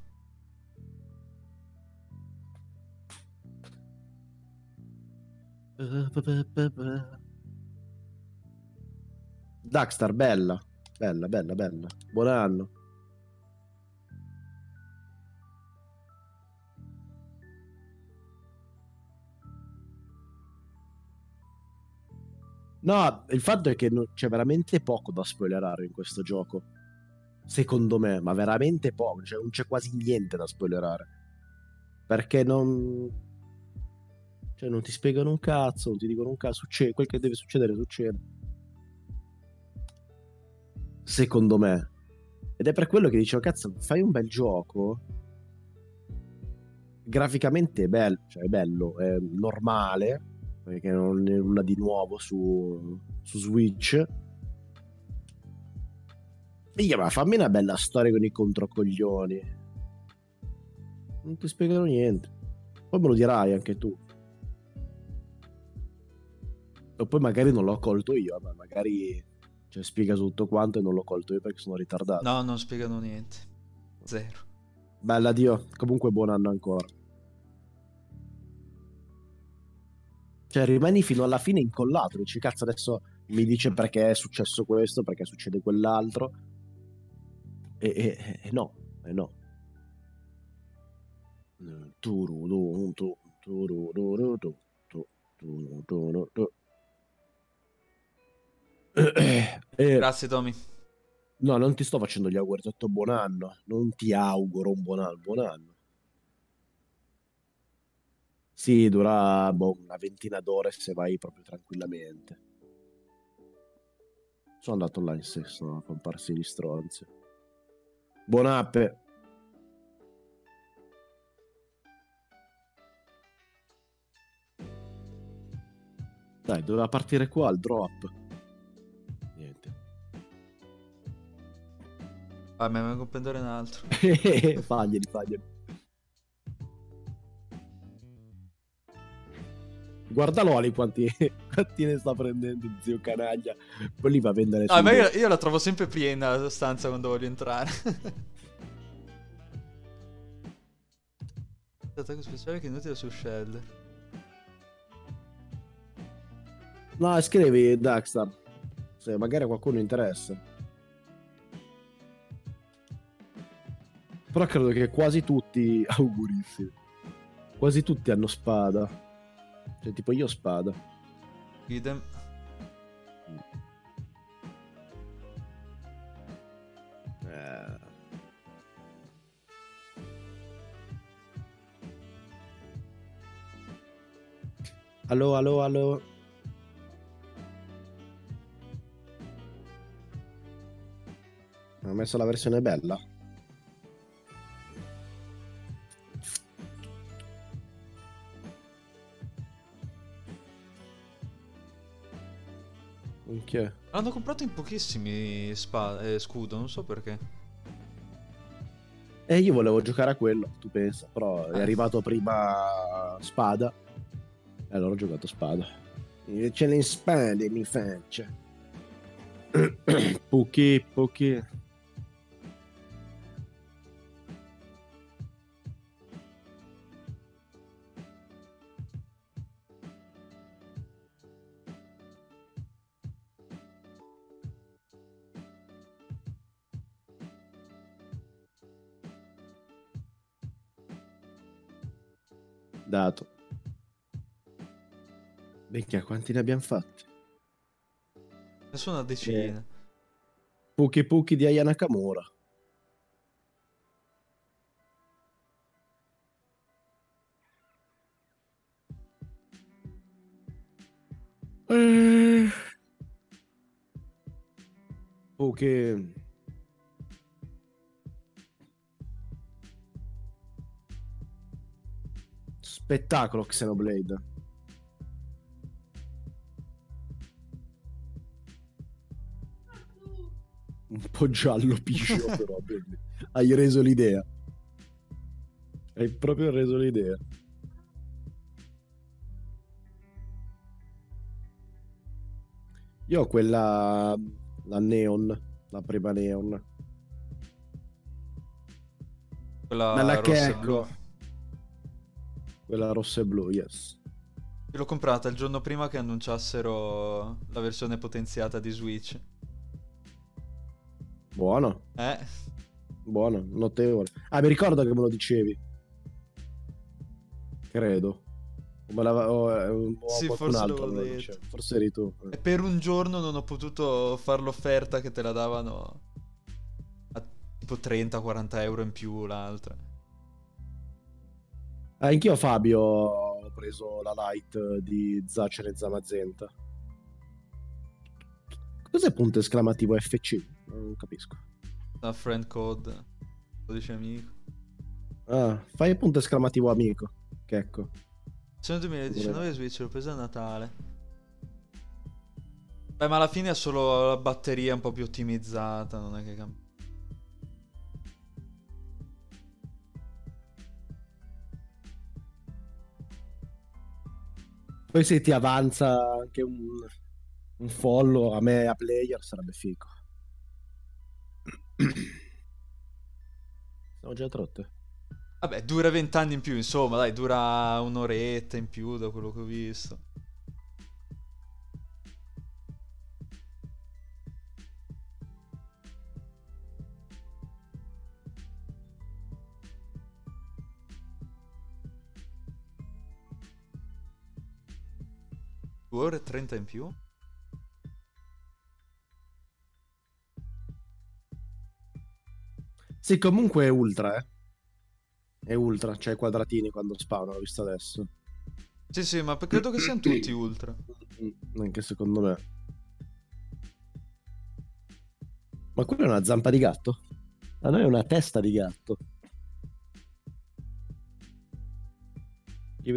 Daxter, bella. Bella, bella, bella. Buon anno. No, il fatto è che c'è veramente poco da spoilerare in questo gioco. Secondo me, ma veramente poco. Cioè, non c'è quasi niente da spoilerare. Perché non. Cioè, non ti spiegano un cazzo, non ti dicono un cazzo. Succede, quel che deve succedere, succede. Secondo me. Ed è per quello che dicevo, cazzo, fai un bel gioco. Graficamente è bello, cioè è bello, è normale, perché non è nulla di nuovo su, su Switch. Minchia, ma fammi una bella storia con i controcoglioni. Non ti spiegano niente. Poi me lo dirai anche tu. E poi magari non l'ho colto io, ma magari cioè, spiega tutto quanto e non l'ho colto io perché sono ritardato. No, non spiegano niente. Zero. Bella Dio, comunque buon anno ancora. Cioè, rimani fino alla fine incollato. Dici, cazzo, adesso mi dice perché è successo questo, perché succede quell'altro. E, e- e no, e no. Tururu, tu, tururu, tu, tu, tururu, tu. Eh, Grazie, Tommy. No, non ti sto facendo gli auguri, ti ho detto buon anno. Non ti auguro un buon anno, buon anno. Sì, dura boh, una ventina d'ore se vai proprio tranquillamente. Sono andato là in sesto a comparsi gli stronzi. Buon appe. Dai, doveva partire qua il drop. Ah, me ne vengo a prendere un altro. faglieli, faglieli. Guardalo Ali quanti, quanti ne sta prendendo zio canaglia. Poi li va a vendere Ah, ma io, io la trovo sempre piena la stanza quando voglio entrare. Attacco speciale che è inutile su Shell. No, scrivi Daxter. Se magari a qualcuno interessa. Però credo che quasi tutti, augurissimi, quasi tutti hanno spada. Cioè, tipo io ho spada. Idem. Eh. Allo, allo, allo. Ha messo la versione bella. Minchia. L'hanno comprato in pochissimi spa- eh, scudo, non so perché. E io volevo giocare a quello, tu pensa, però è Eh. arrivato prima Spada. E allora ho giocato Spada. Ce le spade mi faccia. Pochi, pochi. Becchia, quanti ne abbiamo fatti? Nessuno una decina. Pochi pochi di Aya Nakamura. Eh. Pochi. Spettacolo Xenoblade. Un po' giallo piscio però. Hai reso l'idea. Hai proprio reso l'idea. Io ho quella... La Neon. La prima Neon. Quella Bella che rossa e ecco. blu. Quella rossa e blu, yes. Io l'ho comprata il giorno prima che annunciassero la versione potenziata di Switch. Buono, Eh? buono, notevole. Ah, mi ricordo che me lo dicevi. Credo. Me la- o- o Sì, forse lo detto. Forse eri tu. E per un giorno non ho potuto fare l'offerta che te la davano a tipo 30-40 euro in più l'altra. Ah, anch'io Fabio ho preso la light di Zacere Zamazenta. Cos'è punto esclamativo FC? Non capisco. Una friend code, lo dice amico. Ah, fai punto esclamativo amico. Che ecco. Sono 2019 Switch, l'ho presa a Natale. Beh, ma alla fine è solo la batteria un po' più ottimizzata, non è che cambia. Poi se ti avanza anche un, un follow a me a player sarebbe figo. Siamo già trotte. Vabbè, dura 20 anni in più, insomma, dai, dura un'oretta in più da quello che ho visto. Ore e 30 in più? Sì, comunque è ultra, eh. È ultra, i quadratini quando spawna, l'ho visto adesso. Sì, sì, ma credo che siano tutti ultra. Mm, Anche secondo me. Ma quella è una zampa di gatto? A noi è una testa di gatto. Gli.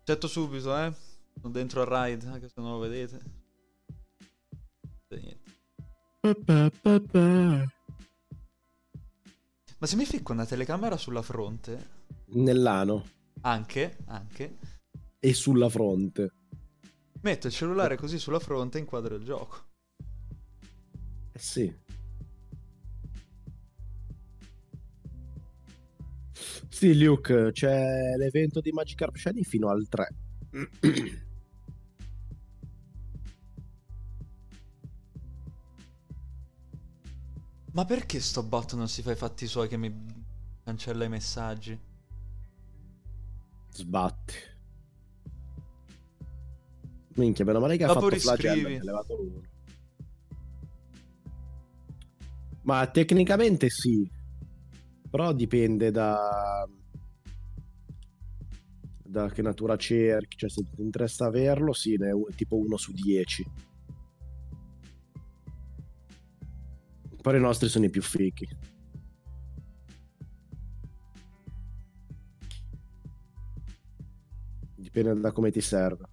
Accetto subito, eh. Sono dentro al ride, anche se non lo vedete. Niente. Ma se mi ficco una telecamera sulla fronte, Nell'ano anche, anche, e sulla fronte. metto il cellulare così sulla fronte e inquadro il gioco. Eh sì. Sì, Luke, c'è l'evento di Magikarp Shiny fino al 3. Ma perché sto bot non si fa i fatti suoi che mi cancella i messaggi? Sbatti. Minchia, meno male che ha Dopo fatto flagello e ha levato uno. Ma tecnicamente sì. Però dipende da... Da che natura cerchi. Cioè, se ti interessa averlo, sì, ne è tipo uno su 10. Però i nostri sono i più fichi. Dipende da come ti serve.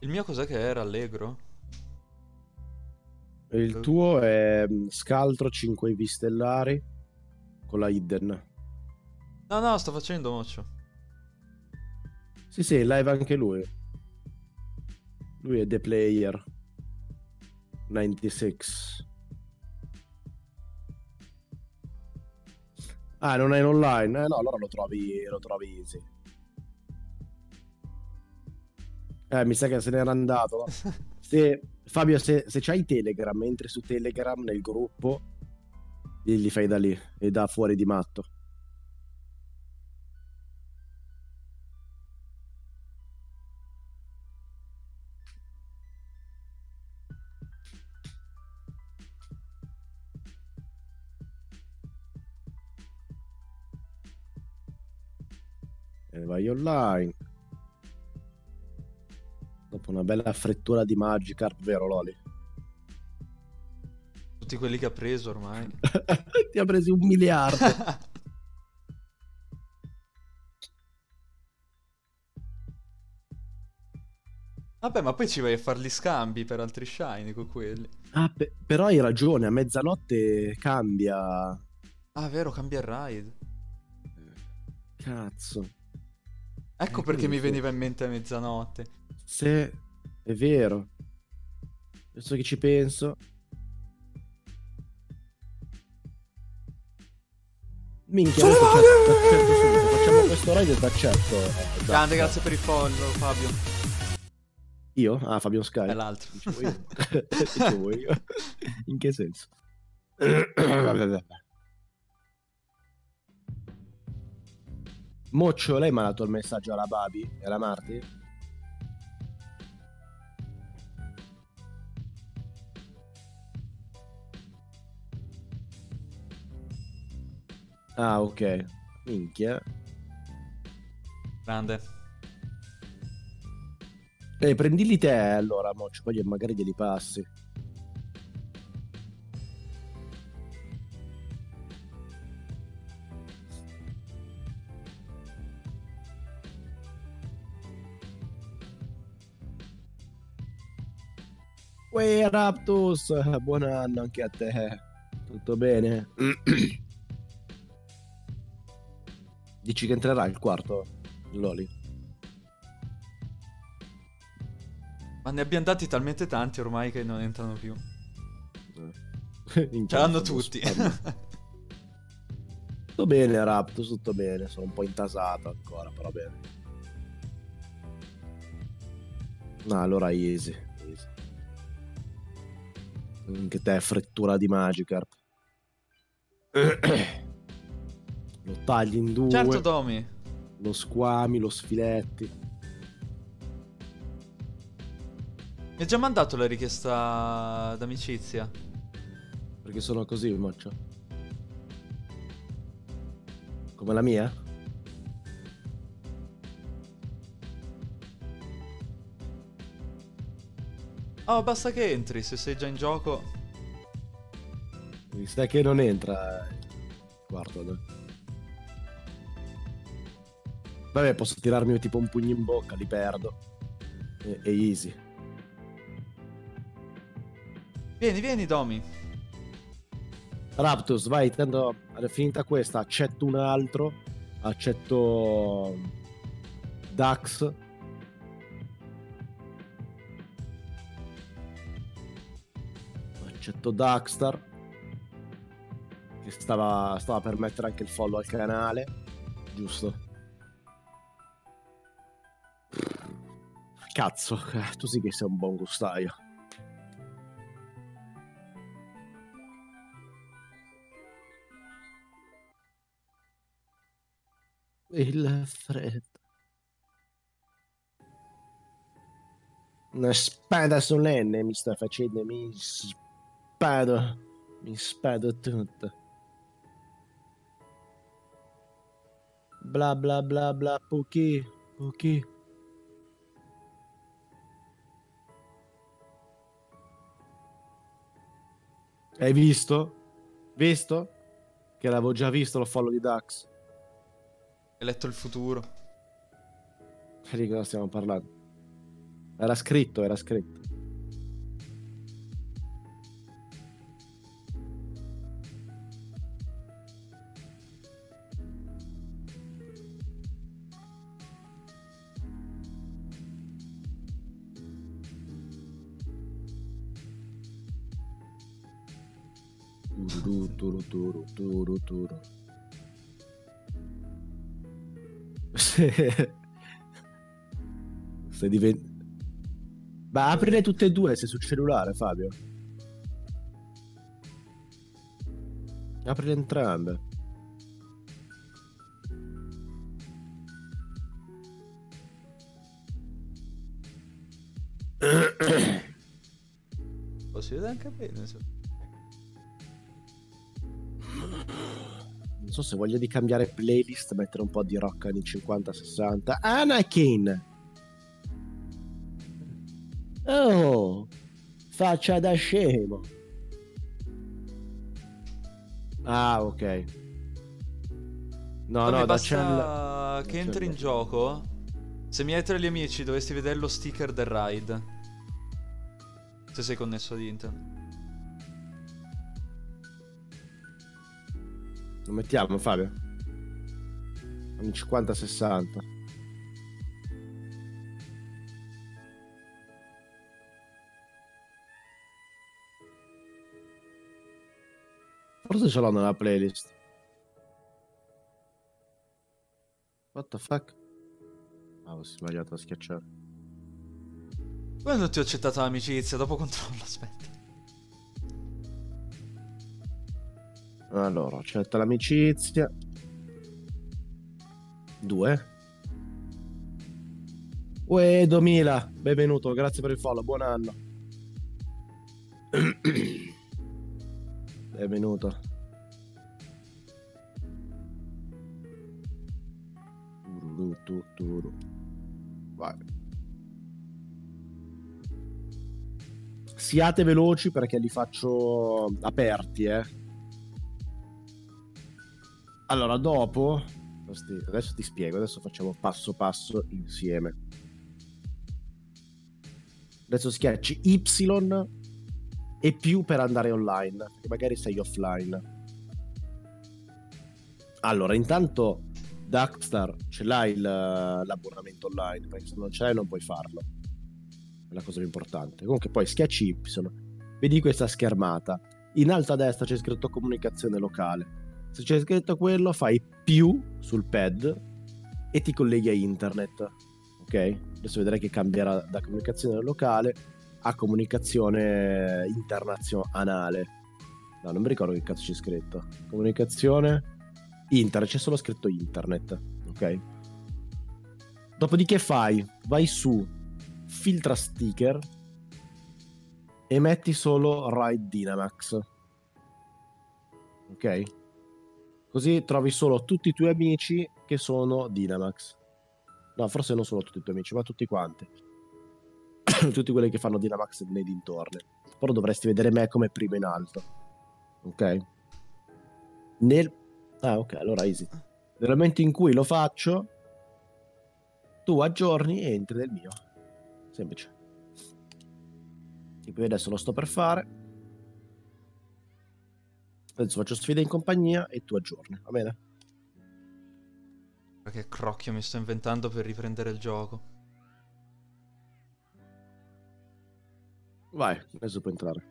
Il mio cos'è che era? Allegro? Il tuo è mm, Scaltro 5 IV stellari con la Hidden. No, no, sto facendo moccio. Sì, sì, live anche lui. Lui è The Player 96. Ah, non è in online? Eh no, allora lo trovi, lo trovi easy. Eh, mi sa che se n'era andato. Se, Fabio, se, se c'hai Telegram, entri su Telegram nel gruppo, gli li fai da lì e da fuori di matto. Vai online. Dopo una bella frettura di Magikarp, vero Loli? Tutti quelli che ha preso ormai. Ti ha presi un miliardo. Vabbè, ma poi ci vai a fare gli scambi per altri shiny con quelli. Ah, pe- però hai ragione, a mezzanotte cambia. Ah, vero, cambia il ride. Cazzo. Ecco perché mi veniva in mente a mezzanotte. Se è vero. Adesso che ci penso. Minchia, adesso subito. Facciamo questo raid e t'accetto. eh, Grande, grazie per il follow, Fabio. Io? Ah, Fabio Sky. È l'altro. Dicevo io. Dicevo io. In che senso? Moccio, lei mi ha dato il messaggio alla Babi e alla Marti? Ah, ok. Minchia. Grande. Eh, prendili te allora, Moccio, poi magari glieli passi. Uè, Raptus, buon anno anche a te. Tutto bene? Dici che entrerà il quarto, Loli? Ma ne abbiamo dati talmente tanti ormai che non entrano più. In Ce l'hanno tutti. tutto bene, Raptus, tutto bene. Sono un po' intasato ancora, però bene. No, allora easy. Anche te, frittura di Magikarp. lo tagli in due, certo, Domi. lo squami, lo sfiletti. Mi ha già mandato la richiesta d'amicizia. Perché sono così, Moccio. Come la mia? Oh, basta che entri, se sei già in gioco. Mi sa che non entra. eh. Guarda. dai. Vabbè, posso tirarmi tipo un pugno in bocca, li perdo. E, e easy. Vieni, vieni, Domi. Raptus, vai, tanto è finita questa, accetto un altro. Accetto Dax. Accetto Daxstar. Che stava, stava per mettere anche il follow al canale. Giusto. Cazzo, eh, tu sì che sei un buon gustaio. Il freddo. Una spada solenne mi sta facendo, mi spado, mi spado tutto. Bla bla bla bla, pochi, pochi. Hai visto? Visto? Che l'avevo già visto lo follow di Dax. Hai letto il futuro. Di cosa stiamo parlando? Era scritto, era scritto. Turu. Stai diventando... Ma aprire tutte e due se sul cellulare, Fabio. Aprire entrambe. Lo si vede anche bene. Non so se voglio di cambiare playlist, mettere un po' di rock anni 50-60. Anakin! Oh! Faccia da scemo! Ah, ok. No, Domi, no, da cell... che entri in gioco. Se mi hai tra gli amici dovresti vedere lo sticker del ride. Se sei connesso ad internet. Lo mettiamo, Fabio? Anni 50-60. Forse ce l'ho nella playlist. What the fuck? Ah, ho sbagliato a schiacciare. Non ti ho accettato l'amicizia? Dopo controllo, aspetta. Allora, accetta l'amicizia. Due. Uè, 2000, benvenuto, grazie per il follow, buon anno. benvenuto. Vai. Siate veloci perché li faccio aperti, eh. Allora, dopo adesso ti spiego, adesso facciamo passo passo insieme. Adesso schiacci Y e più per andare online, perché magari sei offline. Allora, intanto Darkstar ce l'hai il, l'abbonamento online, perché se non ce l'hai non puoi farlo. È la cosa più importante. Comunque poi schiacci Y, vedi questa schermata. In alto a destra c'è scritto comunicazione locale se c'è scritto quello, fai più sul pad e ti colleghi a internet. Ok? Adesso vedrai che cambierà da comunicazione locale a comunicazione internazionale. No, non mi ricordo che cazzo c'è scritto. Comunicazione internet, c'è solo scritto internet. Ok? Dopodiché fai, vai su filtra sticker e metti solo Ride Dynamax. Ok? Così trovi solo tutti i tuoi amici che sono Dynamax. No, forse non solo tutti i tuoi amici, ma tutti quanti. tutti quelli che fanno Dynamax nei dintorni. Però dovresti vedere me come primo in alto. Ok? Nel... Ah, ok, allora easy. Nel momento in cui lo faccio, tu aggiorni e entri nel mio. Semplice. Tipo adesso lo sto per fare. Adesso faccio sfida in compagnia e tu aggiorni, va bene? Che crocchio mi sto inventando per riprendere il gioco. Vai, adesso puoi entrare.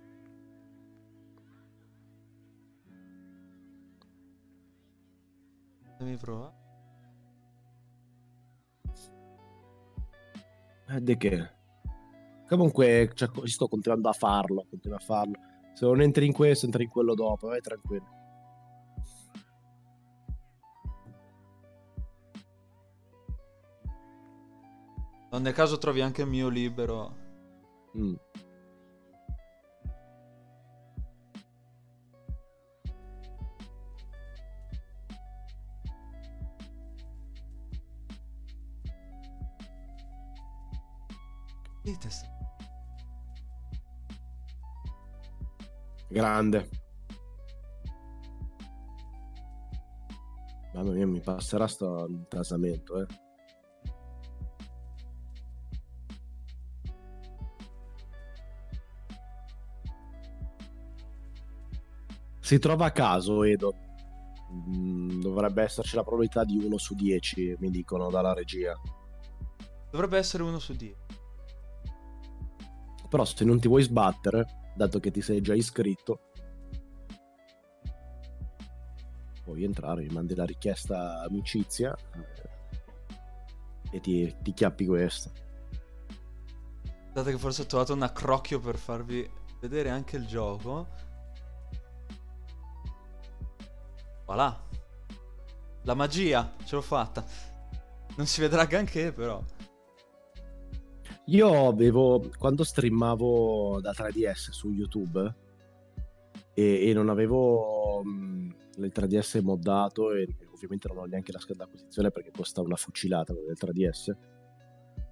Devi provare. Eh, di che? Comunque, cioè, sto continuando a farlo, continuo a farlo. Se non entri in questo, entri in quello dopo, vai tranquillo. Non nel caso trovi anche il mio libero. Mm. Dite Grande. Mamma mia, mi passerà sto intasamento, eh. Si trova a caso, Edo. Mm, dovrebbe esserci la probabilità di 1 su 10, mi dicono dalla regia. Dovrebbe essere 1 su 10. Però se non ti vuoi sbattere, dato che ti sei già iscritto, puoi entrare, mi mandi la richiesta amicizia eh, e ti, ti chiappi questo. Dato che forse ho trovato un accrocchio per farvi vedere anche il gioco. Voilà. La magia, ce l'ho fatta. Non si vedrà neanche però. Io avevo, quando streamavo da 3DS su YouTube e, e non avevo mh, il 3DS moddato e ovviamente non ho neanche la scheda d'acquisizione perché costa una fucilata quello del 3DS,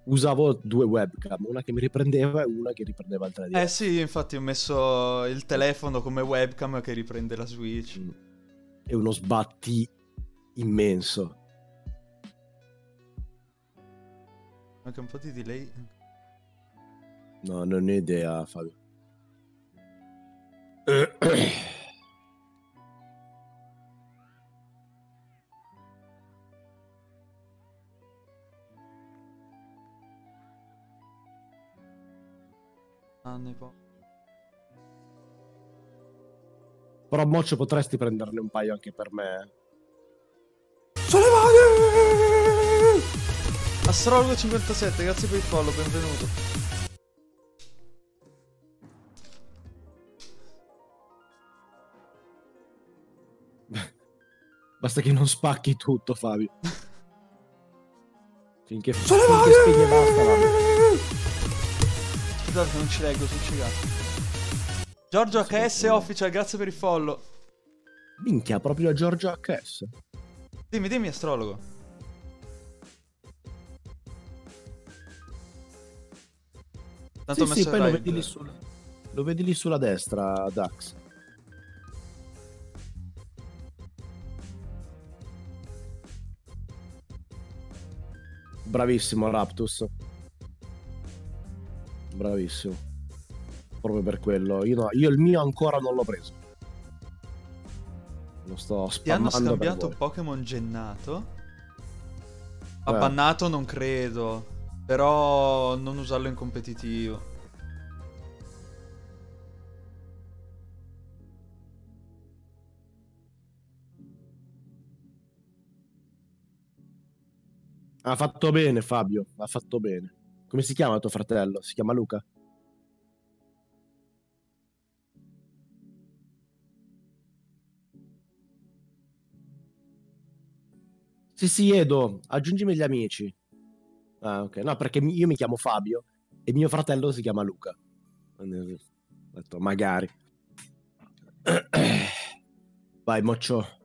usavo due webcam, una che mi riprendeva e una che riprendeva il 3DS. Eh sì, infatti ho messo il telefono come webcam che riprende la Switch. Mm. E uno sbatti immenso. Anche un po' di delay. No, non ho idea, Fabio. Anni po'. Però Moccio potresti prenderne un paio anche per me. Sollevate! Astrologo 57, grazie per il follow, benvenuto. Basta che non spacchi tutto, Fabio. Finché, Sono finché basta. Scusate, non ci leggo, sono ciecato. Giorgio HS Official, grazie per il follow. Minchia, proprio a Giorgio HS. Dimmi, dimmi, astrologo. Tanto sì, sì, poi lo vedi, lì sul- lo vedi lì sulla destra, Dax. Bravissimo, Raptus. Bravissimo. Proprio per quello. Io, no- io il mio ancora non l'ho preso. Lo sto Ti hanno spammando scambiato. Pokémon gennato? Eh. Abbannato non credo. Però non usarlo in competitivo. Ha fatto bene, Fabio. Ha fatto bene. Come si chiama tuo fratello? Si chiama Luca? Sì, sì, Edo, aggiungimi gli amici. Ah, ok. No, perché io mi chiamo Fabio e mio fratello si chiama Luca. Ho detto, magari. Vai, Moccio.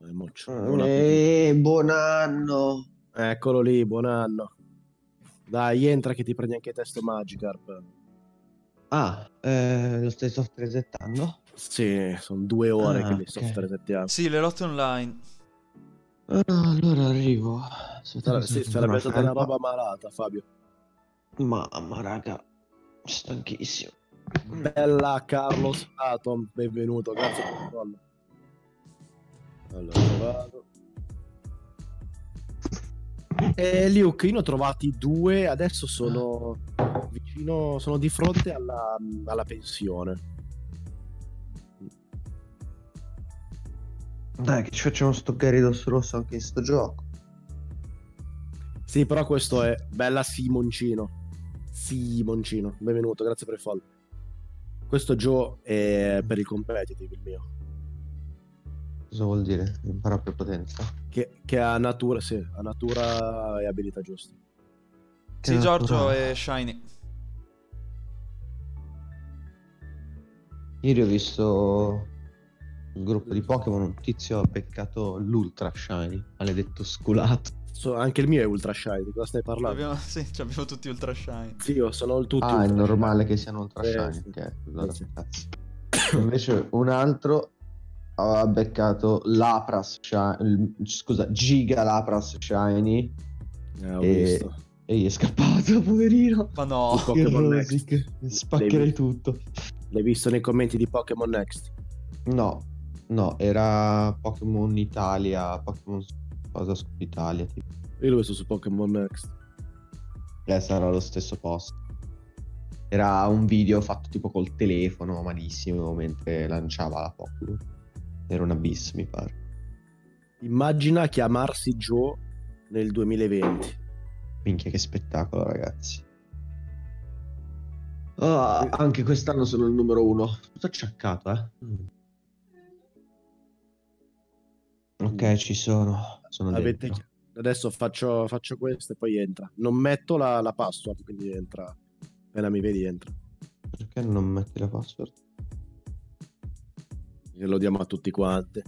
Vai, Moccio. Buon appetito. Eh, buon anno. Eccolo lì, buon anno. Dai, entra che ti prendi anche testo Magikarp. Ah, eh, lo stai soft resettando? Sì, sono due ore Ah, che li ok. sto resettiamo. Sì, le lotte online. Ah, allora arrivo. Mi sì, sarebbe stata una roba malata, Fabio. Mamma, raga, stanchissimo. Bella Carlos Atom, benvenuto, grazie per il follow. Allora, vado. E Luke, io ne ho trovati due, adesso sono vicino, sono di fronte alla, alla pensione. Dai, che ci facciamo sto Gyarados rosso anche in sto gioco. Sì, però questo è bella Simoncino. Simoncino, benvenuto, grazie per il follow. Questo Joe è per il competitive, il mio. Cosa vuol dire? Impara più potenza. Che, che ha natura, sì, ha natura e abilità giuste. Sì, Che Giorgio e Shiny. Ieri ho visto il gruppo di Pokémon, un tizio ha beccato l'Ultra Shiny, maledetto sculato. So- anche il mio è ultra shy, di cosa stai parlando? Abbiamo, sì, abbiamo tutti ultra shiny. Sì, io sono tutti Ah, è normale shy. che siano Ultra Eh, Shiny, sì. ok. Allora, Sì. cazzo. Invece un altro aveva beccato Lapras Shiny, scusa, Giga Lapras Shiny Eh, ho E- visto. e gli è scappato, poverino. Ma no. Pokémon Next. spaccherei tutto. L'hai visto nei commenti di Pokémon Next? No, no, era Pokémon Italia, Pokémon cosa su Italia, tipo. Io l'ho visto su Pokémon Next. Eh, sarà lo stesso posto. Era un video fatto tipo col telefono, malissimo, mentre lanciava la Pokémon. Era un abyss, mi pare. Immagina chiamarsi Joe nel 2020. Minchia, che spettacolo, ragazzi. Ah, anche quest'anno sono il numero uno. Tutto acciaccato, eh. Mm. Ok, ci sono. Sono Avete Adesso faccio, faccio questo e poi entra. Non metto la, la password, quindi entra. Appena mi vedi entra. Perché non metti la password? E lo diamo a tutti quanti.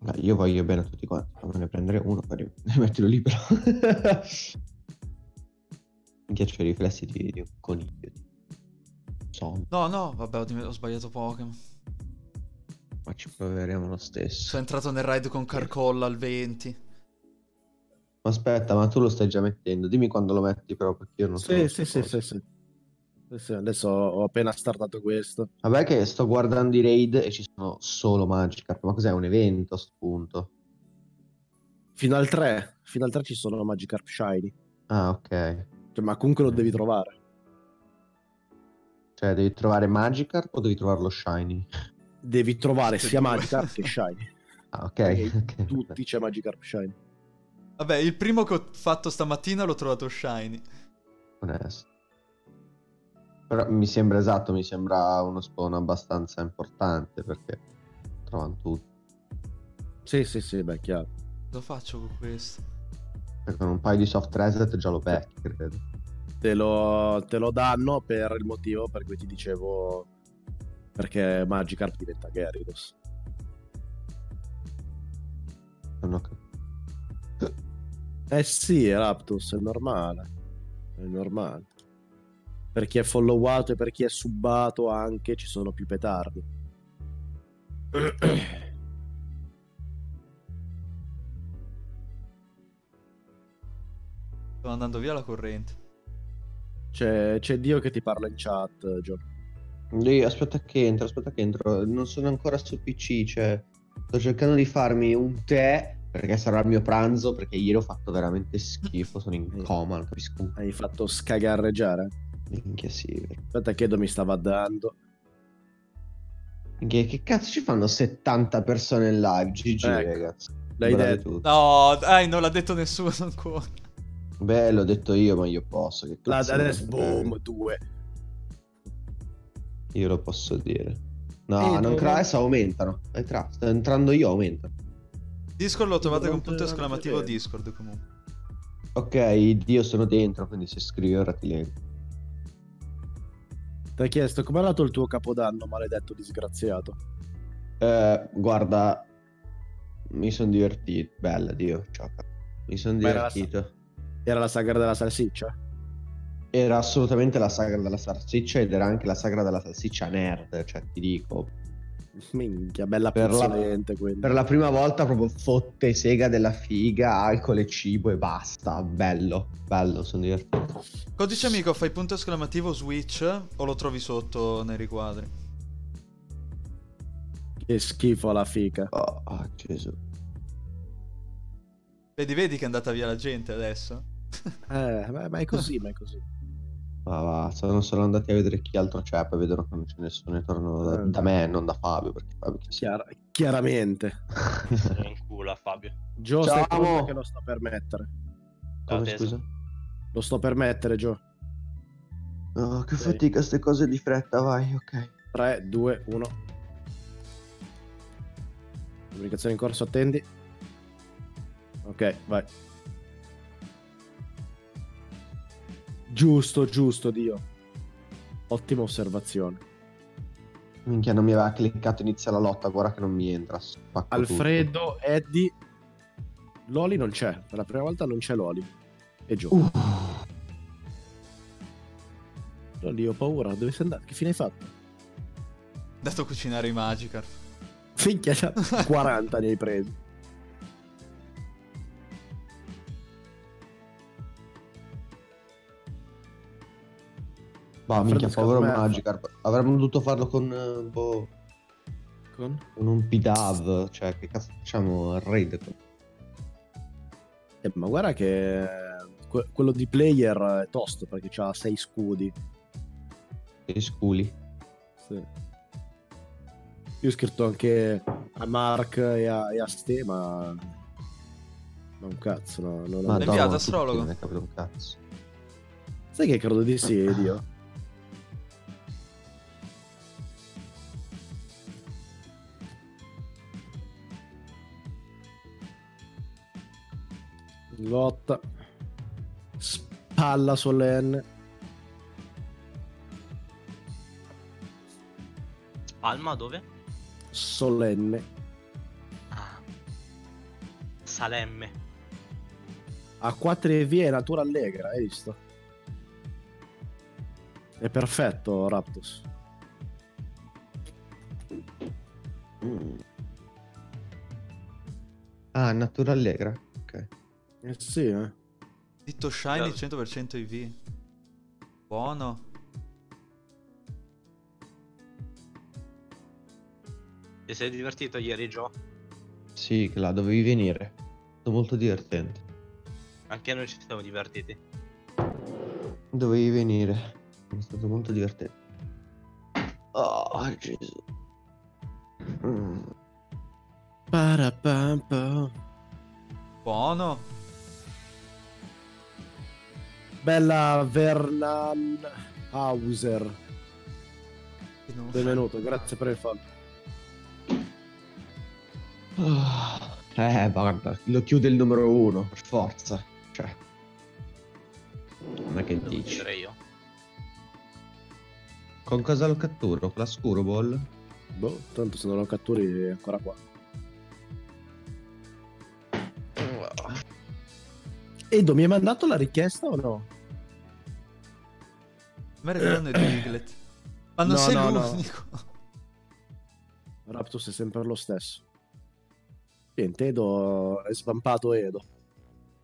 Beh, io voglio bene a tutti quanti, fammene prendere uno per mettilo libero. Mi piacciono i riflessi di, di un coniglio. No, no, vabbè, ho, dim- ho sbagliato Pokémon. ma ci proveremo lo stesso. Sono entrato nel raid con Carcolla al 20. Ma aspetta, ma tu lo stai già mettendo. Dimmi quando lo metti, però, perché io non so. Sì, sì, sì, sì, sì. Adesso ho appena startato questo. Vabbè, che sto guardando i raid e ci sono solo Magikarp. Ma cos'è un evento a sto punto? Fino al 3. Fino al 3 ci sono Magikarp Shiny. Ah, ok. Cioè, ma comunque lo devi trovare. Cioè, devi trovare Magikarp o devi trovarlo Shiny? Devi trovare sia. Magikarp che Shiny. Ah, ok. Perché ok. Tutti c'è Magikarp Shiny. Vabbè, il primo che ho fatto stamattina l'ho trovato Shiny. Onesto. Però mi sembra esatto, mi sembra uno spawn abbastanza importante perché trovano tutti. Sì, sì, sì, beh, chiaro. Cosa faccio con questo? Perché con un paio di soft reset già lo becchi, credo. Te lo, te lo danno per il motivo per cui ti dicevo perché Magikarp diventa Gyarados. Non ho capito. Eh sì, Raptus, è normale. È normale. Per chi è followato e per chi è subbato anche ci sono più petardi. Sto andando via la corrente. C'è, c'è Dio che ti parla in chat, Gio. Lì, aspetta che entro, aspetta che entro. Non sono ancora su PC, cioè... Sto cercando di farmi un tè perché sarà il mio pranzo, perché ieri ho fatto veramente schifo, sono in coma, non capisco Hai fatto scagarreggiare? Minchia sì. Aspetta che Edo mi stava dando. Che, che cazzo ci fanno 70 persone in live? GG, Ecco. ragazzi. L'hai Bravi detto. tutti. No, dai, non l'ha detto nessuno ancora. Beh, l'ho detto io, ma io posso. Che La, adesso, boom, due. Io lo posso dire. No, Eh, non credo, adesso aumentano. Tra, sto entrando io, aumentano. Discord lo trovate con punto esclamativo Discord comunque. Ok, io sono dentro, quindi se scrivi ora ti leggo. Ti ha chiesto com'è andato il tuo capodanno, maledetto disgraziato. Eh, guarda, mi sono divertito. Bella, Dio, ciao. Mi sono Ma era la- divertito. Era la sagra della salsiccia? Era assolutamente la sagra della salsiccia ed era anche la sagra della salsiccia nerd, cioè ti dico. Minchia, bella Per la- quindi. Per la prima volta proprio fotte sega della figa, alcol e cibo e basta. Bello, bello, sono divertito. Codice amico, fai punto esclamativo Switch o lo trovi sotto nei riquadri? Che schifo la fica. Oh, oh, Gesù. Vedi, vedi che è andata via la gente adesso? Eh, ma è così, ma è così. Ma va, sono solo andati a vedere chi altro c'è, poi vedono che non c'è nessuno e tornano da, Eh. da me, non da Fabio, perché Fabio chi Chiara- chiaramente. in culo a Fabio. Gio, Ciao, amo. che lo sto per mettere. Ciao, Come scusa? Lo sto per mettere, Gio. Oh, che Ok. fatica, ste cose di fretta, vai, ok. 3, 2, 1. Comunicazione in corso, attendi. Ok, vai. Giusto, giusto, Dio. Ottima osservazione. Minchia, non mi aveva cliccato inizia la lotta, guarda che non mi entra. Alfredo, Eddie. Loli non c'è. Per la prima volta non c'è Loli. E Gio. tutto. Uff. Loli, ho paura. Dove sei andato? Che fine hai fatto? Dato a cucinare i Magikarp. Finchia, già 40 ne hai presi. Bah, Alfredo, minchia, povero Magikarp. Avremmo dovuto farlo con, eh, boh, Con? con un Pidav. Cioè, che cazzo facciamo? Il raid. Eh, ma guarda che que- quello di player è tosto perché ha 6 scudi. Che sculi. Sì. Io ho scritto anche a Mark e a, e a Ste, ma... Ma un cazzo, no. Non Ma ho- L'hai no, inviato, astrologo? Non hai capito un cazzo. Sai che credo di sì, Dio? Lotta. Spalla solenne. Palma dove? Solenne. Ah. Salemme. A 4 vie natura allegra, hai visto? È perfetto, Raptus. Mm. Ah, Natura Allegra. Ok. Eh sì, eh. Ditto Shiny Certo. 100% IV. Buono. Ti sei divertito ieri, Gio? Sì, che là dovevi venire. È stato molto divertente. Anche noi ci siamo divertiti. Dovevi venire. È stato molto divertente. Oh, Gesù. Mm. Parapampa. Buono. Bella Vernan Hauser. Benvenuto, grazie per il follow. Ah. Eh, guarda, lo chiude il numero uno, per forza. Cioè. Ma che dici? io. Con cosa lo catturo? Con la Scuro Ball? Boh, tanto se non lo catturi è ancora qua. Edo, mi hai mandato la richiesta o no? A me arriveranno i Diglett. Ma non No, sei no, no. l'unico. Raptus è sempre lo stesso. Niente, Edo è svampato Edo.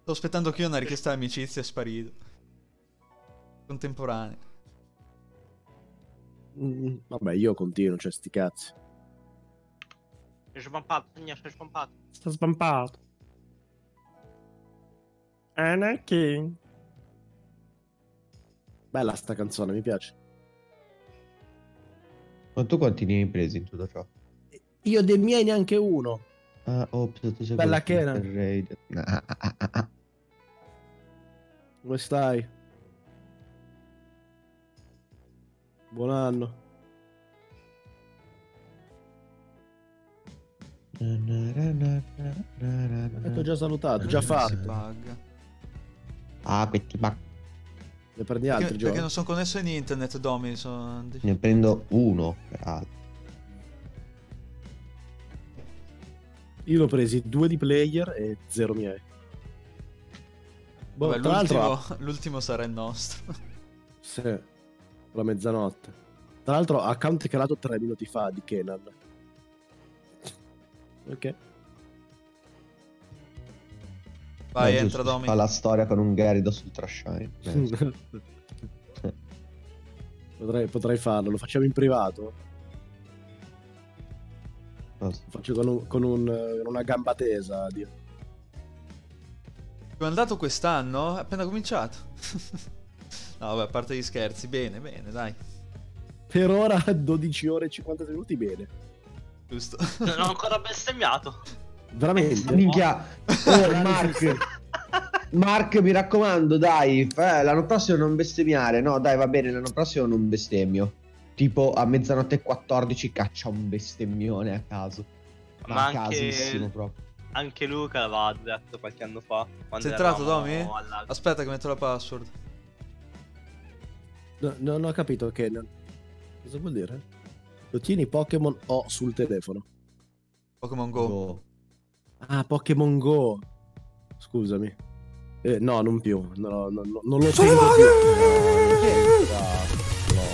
Sto aspettando che io una richiesta di amicizia è sparito. Contemporanea. Mm, vabbè, io continuo, cioè sti cazzi. Sei svampato, segna, sei svampato. Sta svampato. Anakin. Bella sta canzone, mi piace. Ma tu quanti ne hai presi in tutto ciò? Io dei miei neanche uno. Ah, ops, tu sei Bella Kenan. del raid. Ah, ah, ah, ah, ah. Come stai? Buon anno. Ti ho già salutato, già fatto. Ah, questi ma Ne prendi altri Perché, giochi? perché non sono connesso in internet, Domi. Sono... ne prendo uno, peraltro. Io l'ho presi due di player e zero miei. Boh, Vabbè, tra l'altro, l'ultimo, l'ultimo sarà il nostro. sì, la mezzanotte. Tra l'altro, account creato tre minuti fa di Kenan. Ok. Vai, Beh, entra, Domi. Fa la storia con un Gyarados Ultra Shine. Eh, potrei, potrei farlo, lo facciamo in privato. Lo faccio con, un- con un- con una gamba tesa. Dio. Come è andato quest'anno? È appena cominciato. no, vabbè, a parte gli scherzi. Bene, bene, dai. Per ora 12 ore e 50 minuti, bene. Giusto. Non ho ancora bestemmiato. Veramente? Minchia. Oh, Mark. Mark, mi raccomando, dai. eh, l'anno prossimo non bestemmiare. No, dai, va bene. L'anno prossimo non bestemmio. Tipo a mezzanotte e 14 caccia un bestemmione a caso. Ma, Ma a casissimo anche, proprio. anche Luca l'aveva detto qualche anno fa. Sei entrato, Domi? alla- Aspetta che metto la password. No, non ho capito che... Cosa vuol dire? Lo tieni Pokémon O sul telefono. Pokémon Go. Go. Ah, Pokémon Go. Scusami. Eh, no, non più. No, no, no, non lo più. No,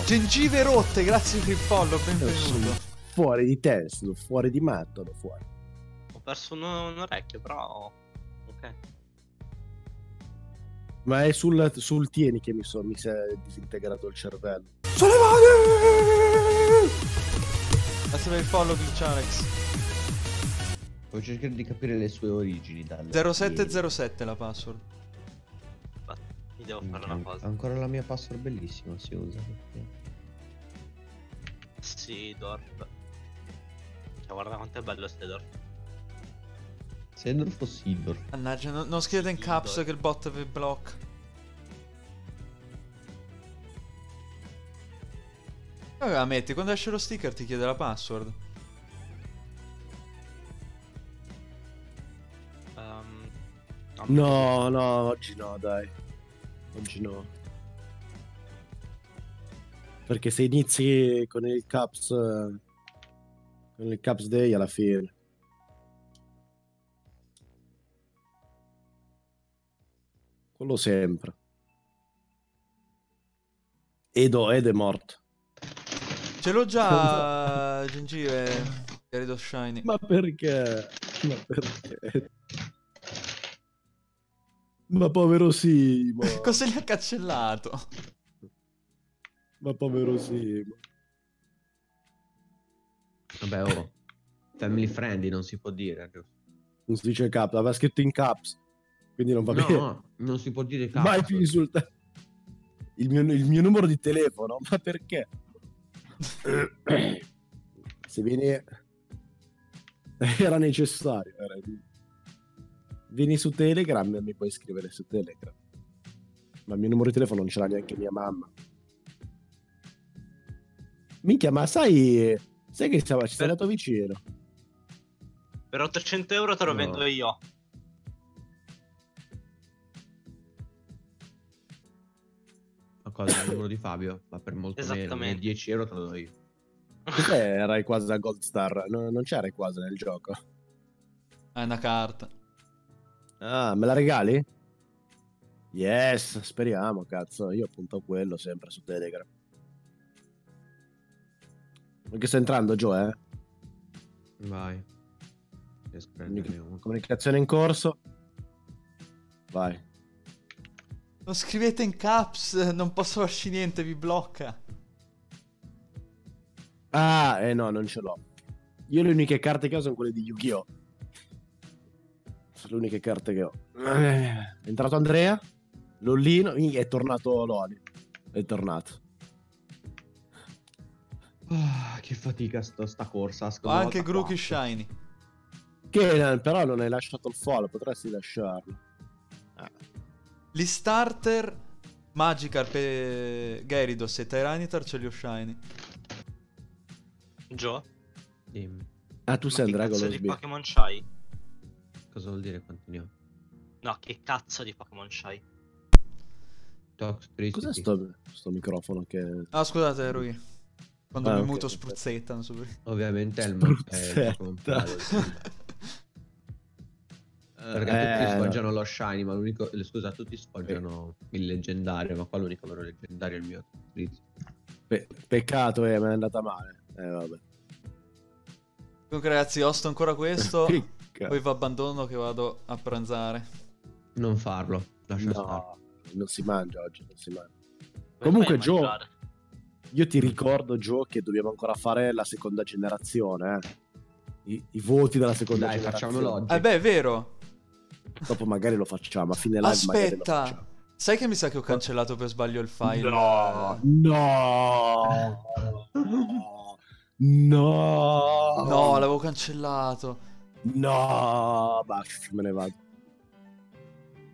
Gengive rotte, grazie per il follow, benvenuto. sono fuori di sono fuori di matto, sono fuori. Ho perso un, un orecchio, però... Ok. Ma è sul, sul tieni che mi, so, mi si è disintegrato il cervello. Grazie per il follow, Glitcharex. Devo cercare di capire le sue origini. Dalle 0707 la password. Mi devo fare una cosa. Ancora la mia password bellissima si usa. perché- Sidorf. Cioè, guarda quanto è bello Sidorf. Sendorf o Sidorf? Mannaggia, non, non scrivete in caps Idol. che il bot vi blocca. Vabbè, la metti, quando esce lo sticker ti chiede la password. No, no, oggi no, dai. Oggi no. Perché se inizi con il Caps con il Caps Day alla fine. Quello sempre. Edo, Edo è morto. Ce l'ho già, gengive. Gyarados Shiny. Ma perché? Ma perché? Ma povero Simo. Cosa gli ha cancellato? Ma povero Simo. Vabbè, oh. Family friendly non si può dire. Non si dice caps, aveva scritto in caps. Quindi non va bene. No, non si può dire cazzo. Mai più insultare. Il mio, il mio numero di telefono? Ma perché? Se vieni... Era necessario. era- Vieni su Telegram e mi puoi scrivere su Telegram. Ma il mio numero di telefono non ce l'ha neanche mia mamma. Minchia, ma sai... Sai che stava, ci sei Per- andato vicino? Per 800 euro te lo No. vendo io. Ma cosa? Il numero di Fabio? Ma per molto meno. Esattamente. nei 10 euro te lo do io. Cos'è Rayquaza Gold Star? No, non c'è Rayquaza nel gioco. È una carta. Ah, me la regali? Yes, speriamo, cazzo. Io punto a quello sempre su Telegram. Perché sta entrando Joe, eh? Vai. Uno. Comunicazione in corso. Vai. Lo scrivete in caps, non posso farci niente, vi blocca. Ah, eh no, non ce l'ho. Io le uniche carte che ho sono quelle di Yu-Gi-Oh! Sono le uniche carte che ho. È entrato Andrea. Lollino. È tornato Loli. È tornato. Ah, che fatica sto, sta corsa. Anche Grookey. Shiny. Che però non hai lasciato il follow, potresti lasciarlo. Ah, Gli starter Magikarp e Gyarados e Tyranitar ce li ho Shiny. Gio? Dimmi, Ah, tu Ma sei con di lo sbirro. Pokémon c'hai? Cosa vuol dire quanti ne ho? No, che cazzo di Pokémon c'hai? Cos'è sto, sto microfono che... Ah, scusate, ero io. Quando Ah, mi ok, muto spruzzetta, non so perché. Ovviamente è il Pokémon sì. Perché Eh, tutti no. sfoggiano lo shiny, ma l'unico. eh, Scusa, tutti sfoggiano il leggendario, ma qua l'unico vero leggendario è il mio. Pe- peccato, eh, mi è andata male. Eh, vabbè. Comunque ragazzi, hosto ancora questo. Peccato. Poi vi abbandono che vado a pranzare. Non farlo, lascia stare. No, non si mangia oggi, non si mangia. Come Comunque, Joe- mangiare? Io ti ricordo, Joe, che dobbiamo ancora fare la seconda generazione, eh. I, i voti della seconda Dai, generazione. facciamolo oggi. Eh beh, è vero. Dopo magari lo facciamo, a fine live magari lo Aspetta. facciamo. Sai che mi sa che ho cancellato per sbaglio il file? No, no, no, No, l'avevo cancellato. No, basta, me ne vado.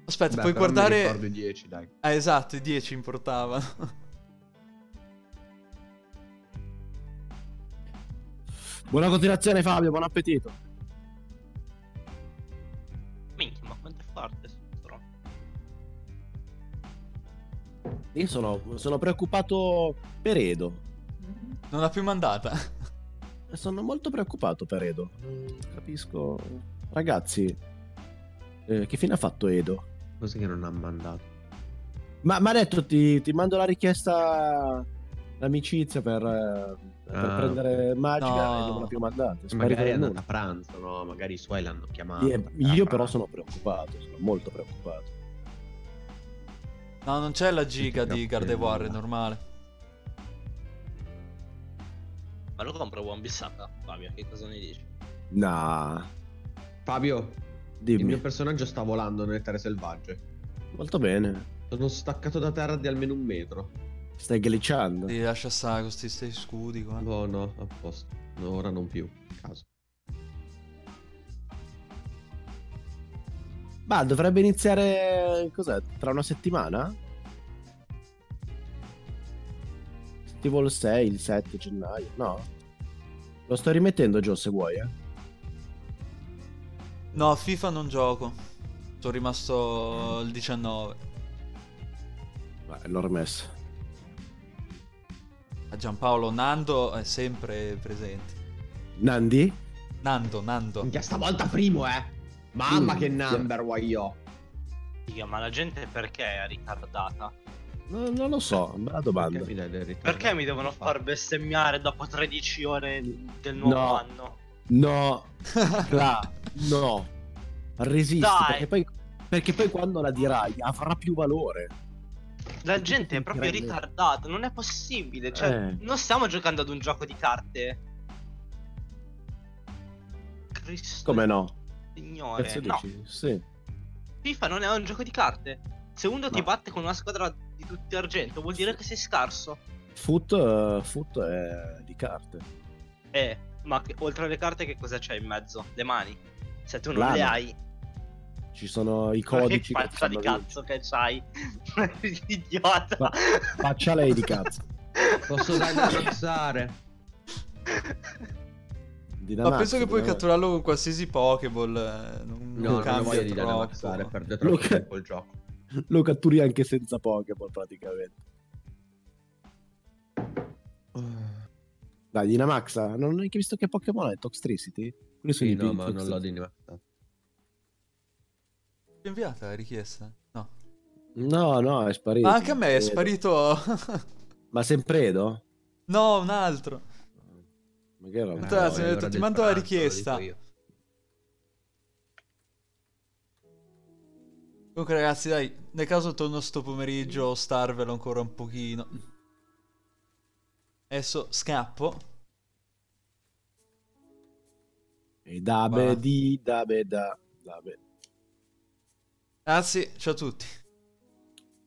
Aspetta, Beh, puoi però mi guardare... ricordo i 10, dai. Ah, esatto, i 10 importavano. Buona continuazione, Fabio, buon appetito. Minchia, ma quanto è forte sto stronzo. Io sono, sono preoccupato per Edo. Non l'ha più mandata. Sono molto preoccupato per Edo. Non capisco. Ragazzi, eh, che fine ha fatto Edo? Cos'è che non ha mandato? Ma ha detto ti, ti mando la richiesta d'amicizia per, eh, per Ah. prendere Magica No. e non l'ha più mandata. Magari è andata a pranzo, no? Magari i suoi l'hanno chiamato. Io, io però sono preoccupato, sono molto preoccupato. No, non c'è la giga di Gardevoir, è no. normale. Ma lo compro buon bissata, Fabio, che cosa ne dici? Nah, Fabio, il dimmi. mio personaggio sta volando nelle terre selvagge. Molto bene. Sono staccato da terra di almeno un metro. Stai glitchando. Ti lascia stare con sti sti scudi qua. No, no, a posto. No, ora non più. Caso. Ma dovrebbe iniziare. Cos'è? Tra una settimana? Festival 6, il 7 gennaio. No? Lo sto rimettendo giù se vuoi, eh. No, a FIFA non gioco. Sono rimasto il 19. Beh, l'ho rimesso. A Giampaolo Nando è sempre presente. Nandi? Nando, Nando. Minchia, stavolta primo, eh. Mamma Mm, che sì. number, io. Figa, ma la gente perché è ritardata? No, non lo so, bella domanda. Perché mi devono far bestemmiare dopo 13 ore del nuovo No. anno? No, Cla, no. Resisti, Dai. perché poi, perché poi quando la dirai avrà più valore. La gente è proprio ritardata, non è possibile. Cioè, Eh. non stiamo giocando ad un gioco di carte. Cristo Come no? Signore, no. dici? Sì. FIFA non è un gioco di carte. Se uno ti No. batte con una squadra di tutti argento, vuol dire che sei scarso. Foot, eh, foot è di carte. Eh, ma che- oltre alle carte, che cosa c'è in mezzo? Le mani. Se tu non Lama. le hai, Ci sono i che codici che ti faccia di cazzo che c'hai. Idiota. Ma- Faccia lei di cazzo. Posso dare da ammazzare? Ma penso che puoi catturarlo con qualsiasi Pokéball. eh, Non, No, non cambia di troppo. Dynamaxare, perde troppo Luca- tempo il gioco. Lo catturi anche senza Pokéball praticamente. Dai, Dynamaxa, non hai visto che Pokémon è Toxtricity? Quelli sono Sì, no, ma non l'ho. Dynamaxato. Ti ho inviata la richiesta? No. No, no, è sparito. Ma anche a me è sparito. Ma Sempredo? no, un altro. Ma che roba? No, detto, ti mando la richiesta. Comunque, ragazzi, dai, nel caso torno sto pomeriggio, starvelo ancora un pochino. Adesso scappo. E dabe Va. di dabe da dabe. Grazie, ciao a tutti.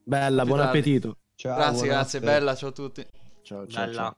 Bella, buon appetito. Ciao, grazie, grazie, bella, ciao a tutti. Ciao, ciao, Bella. ciao.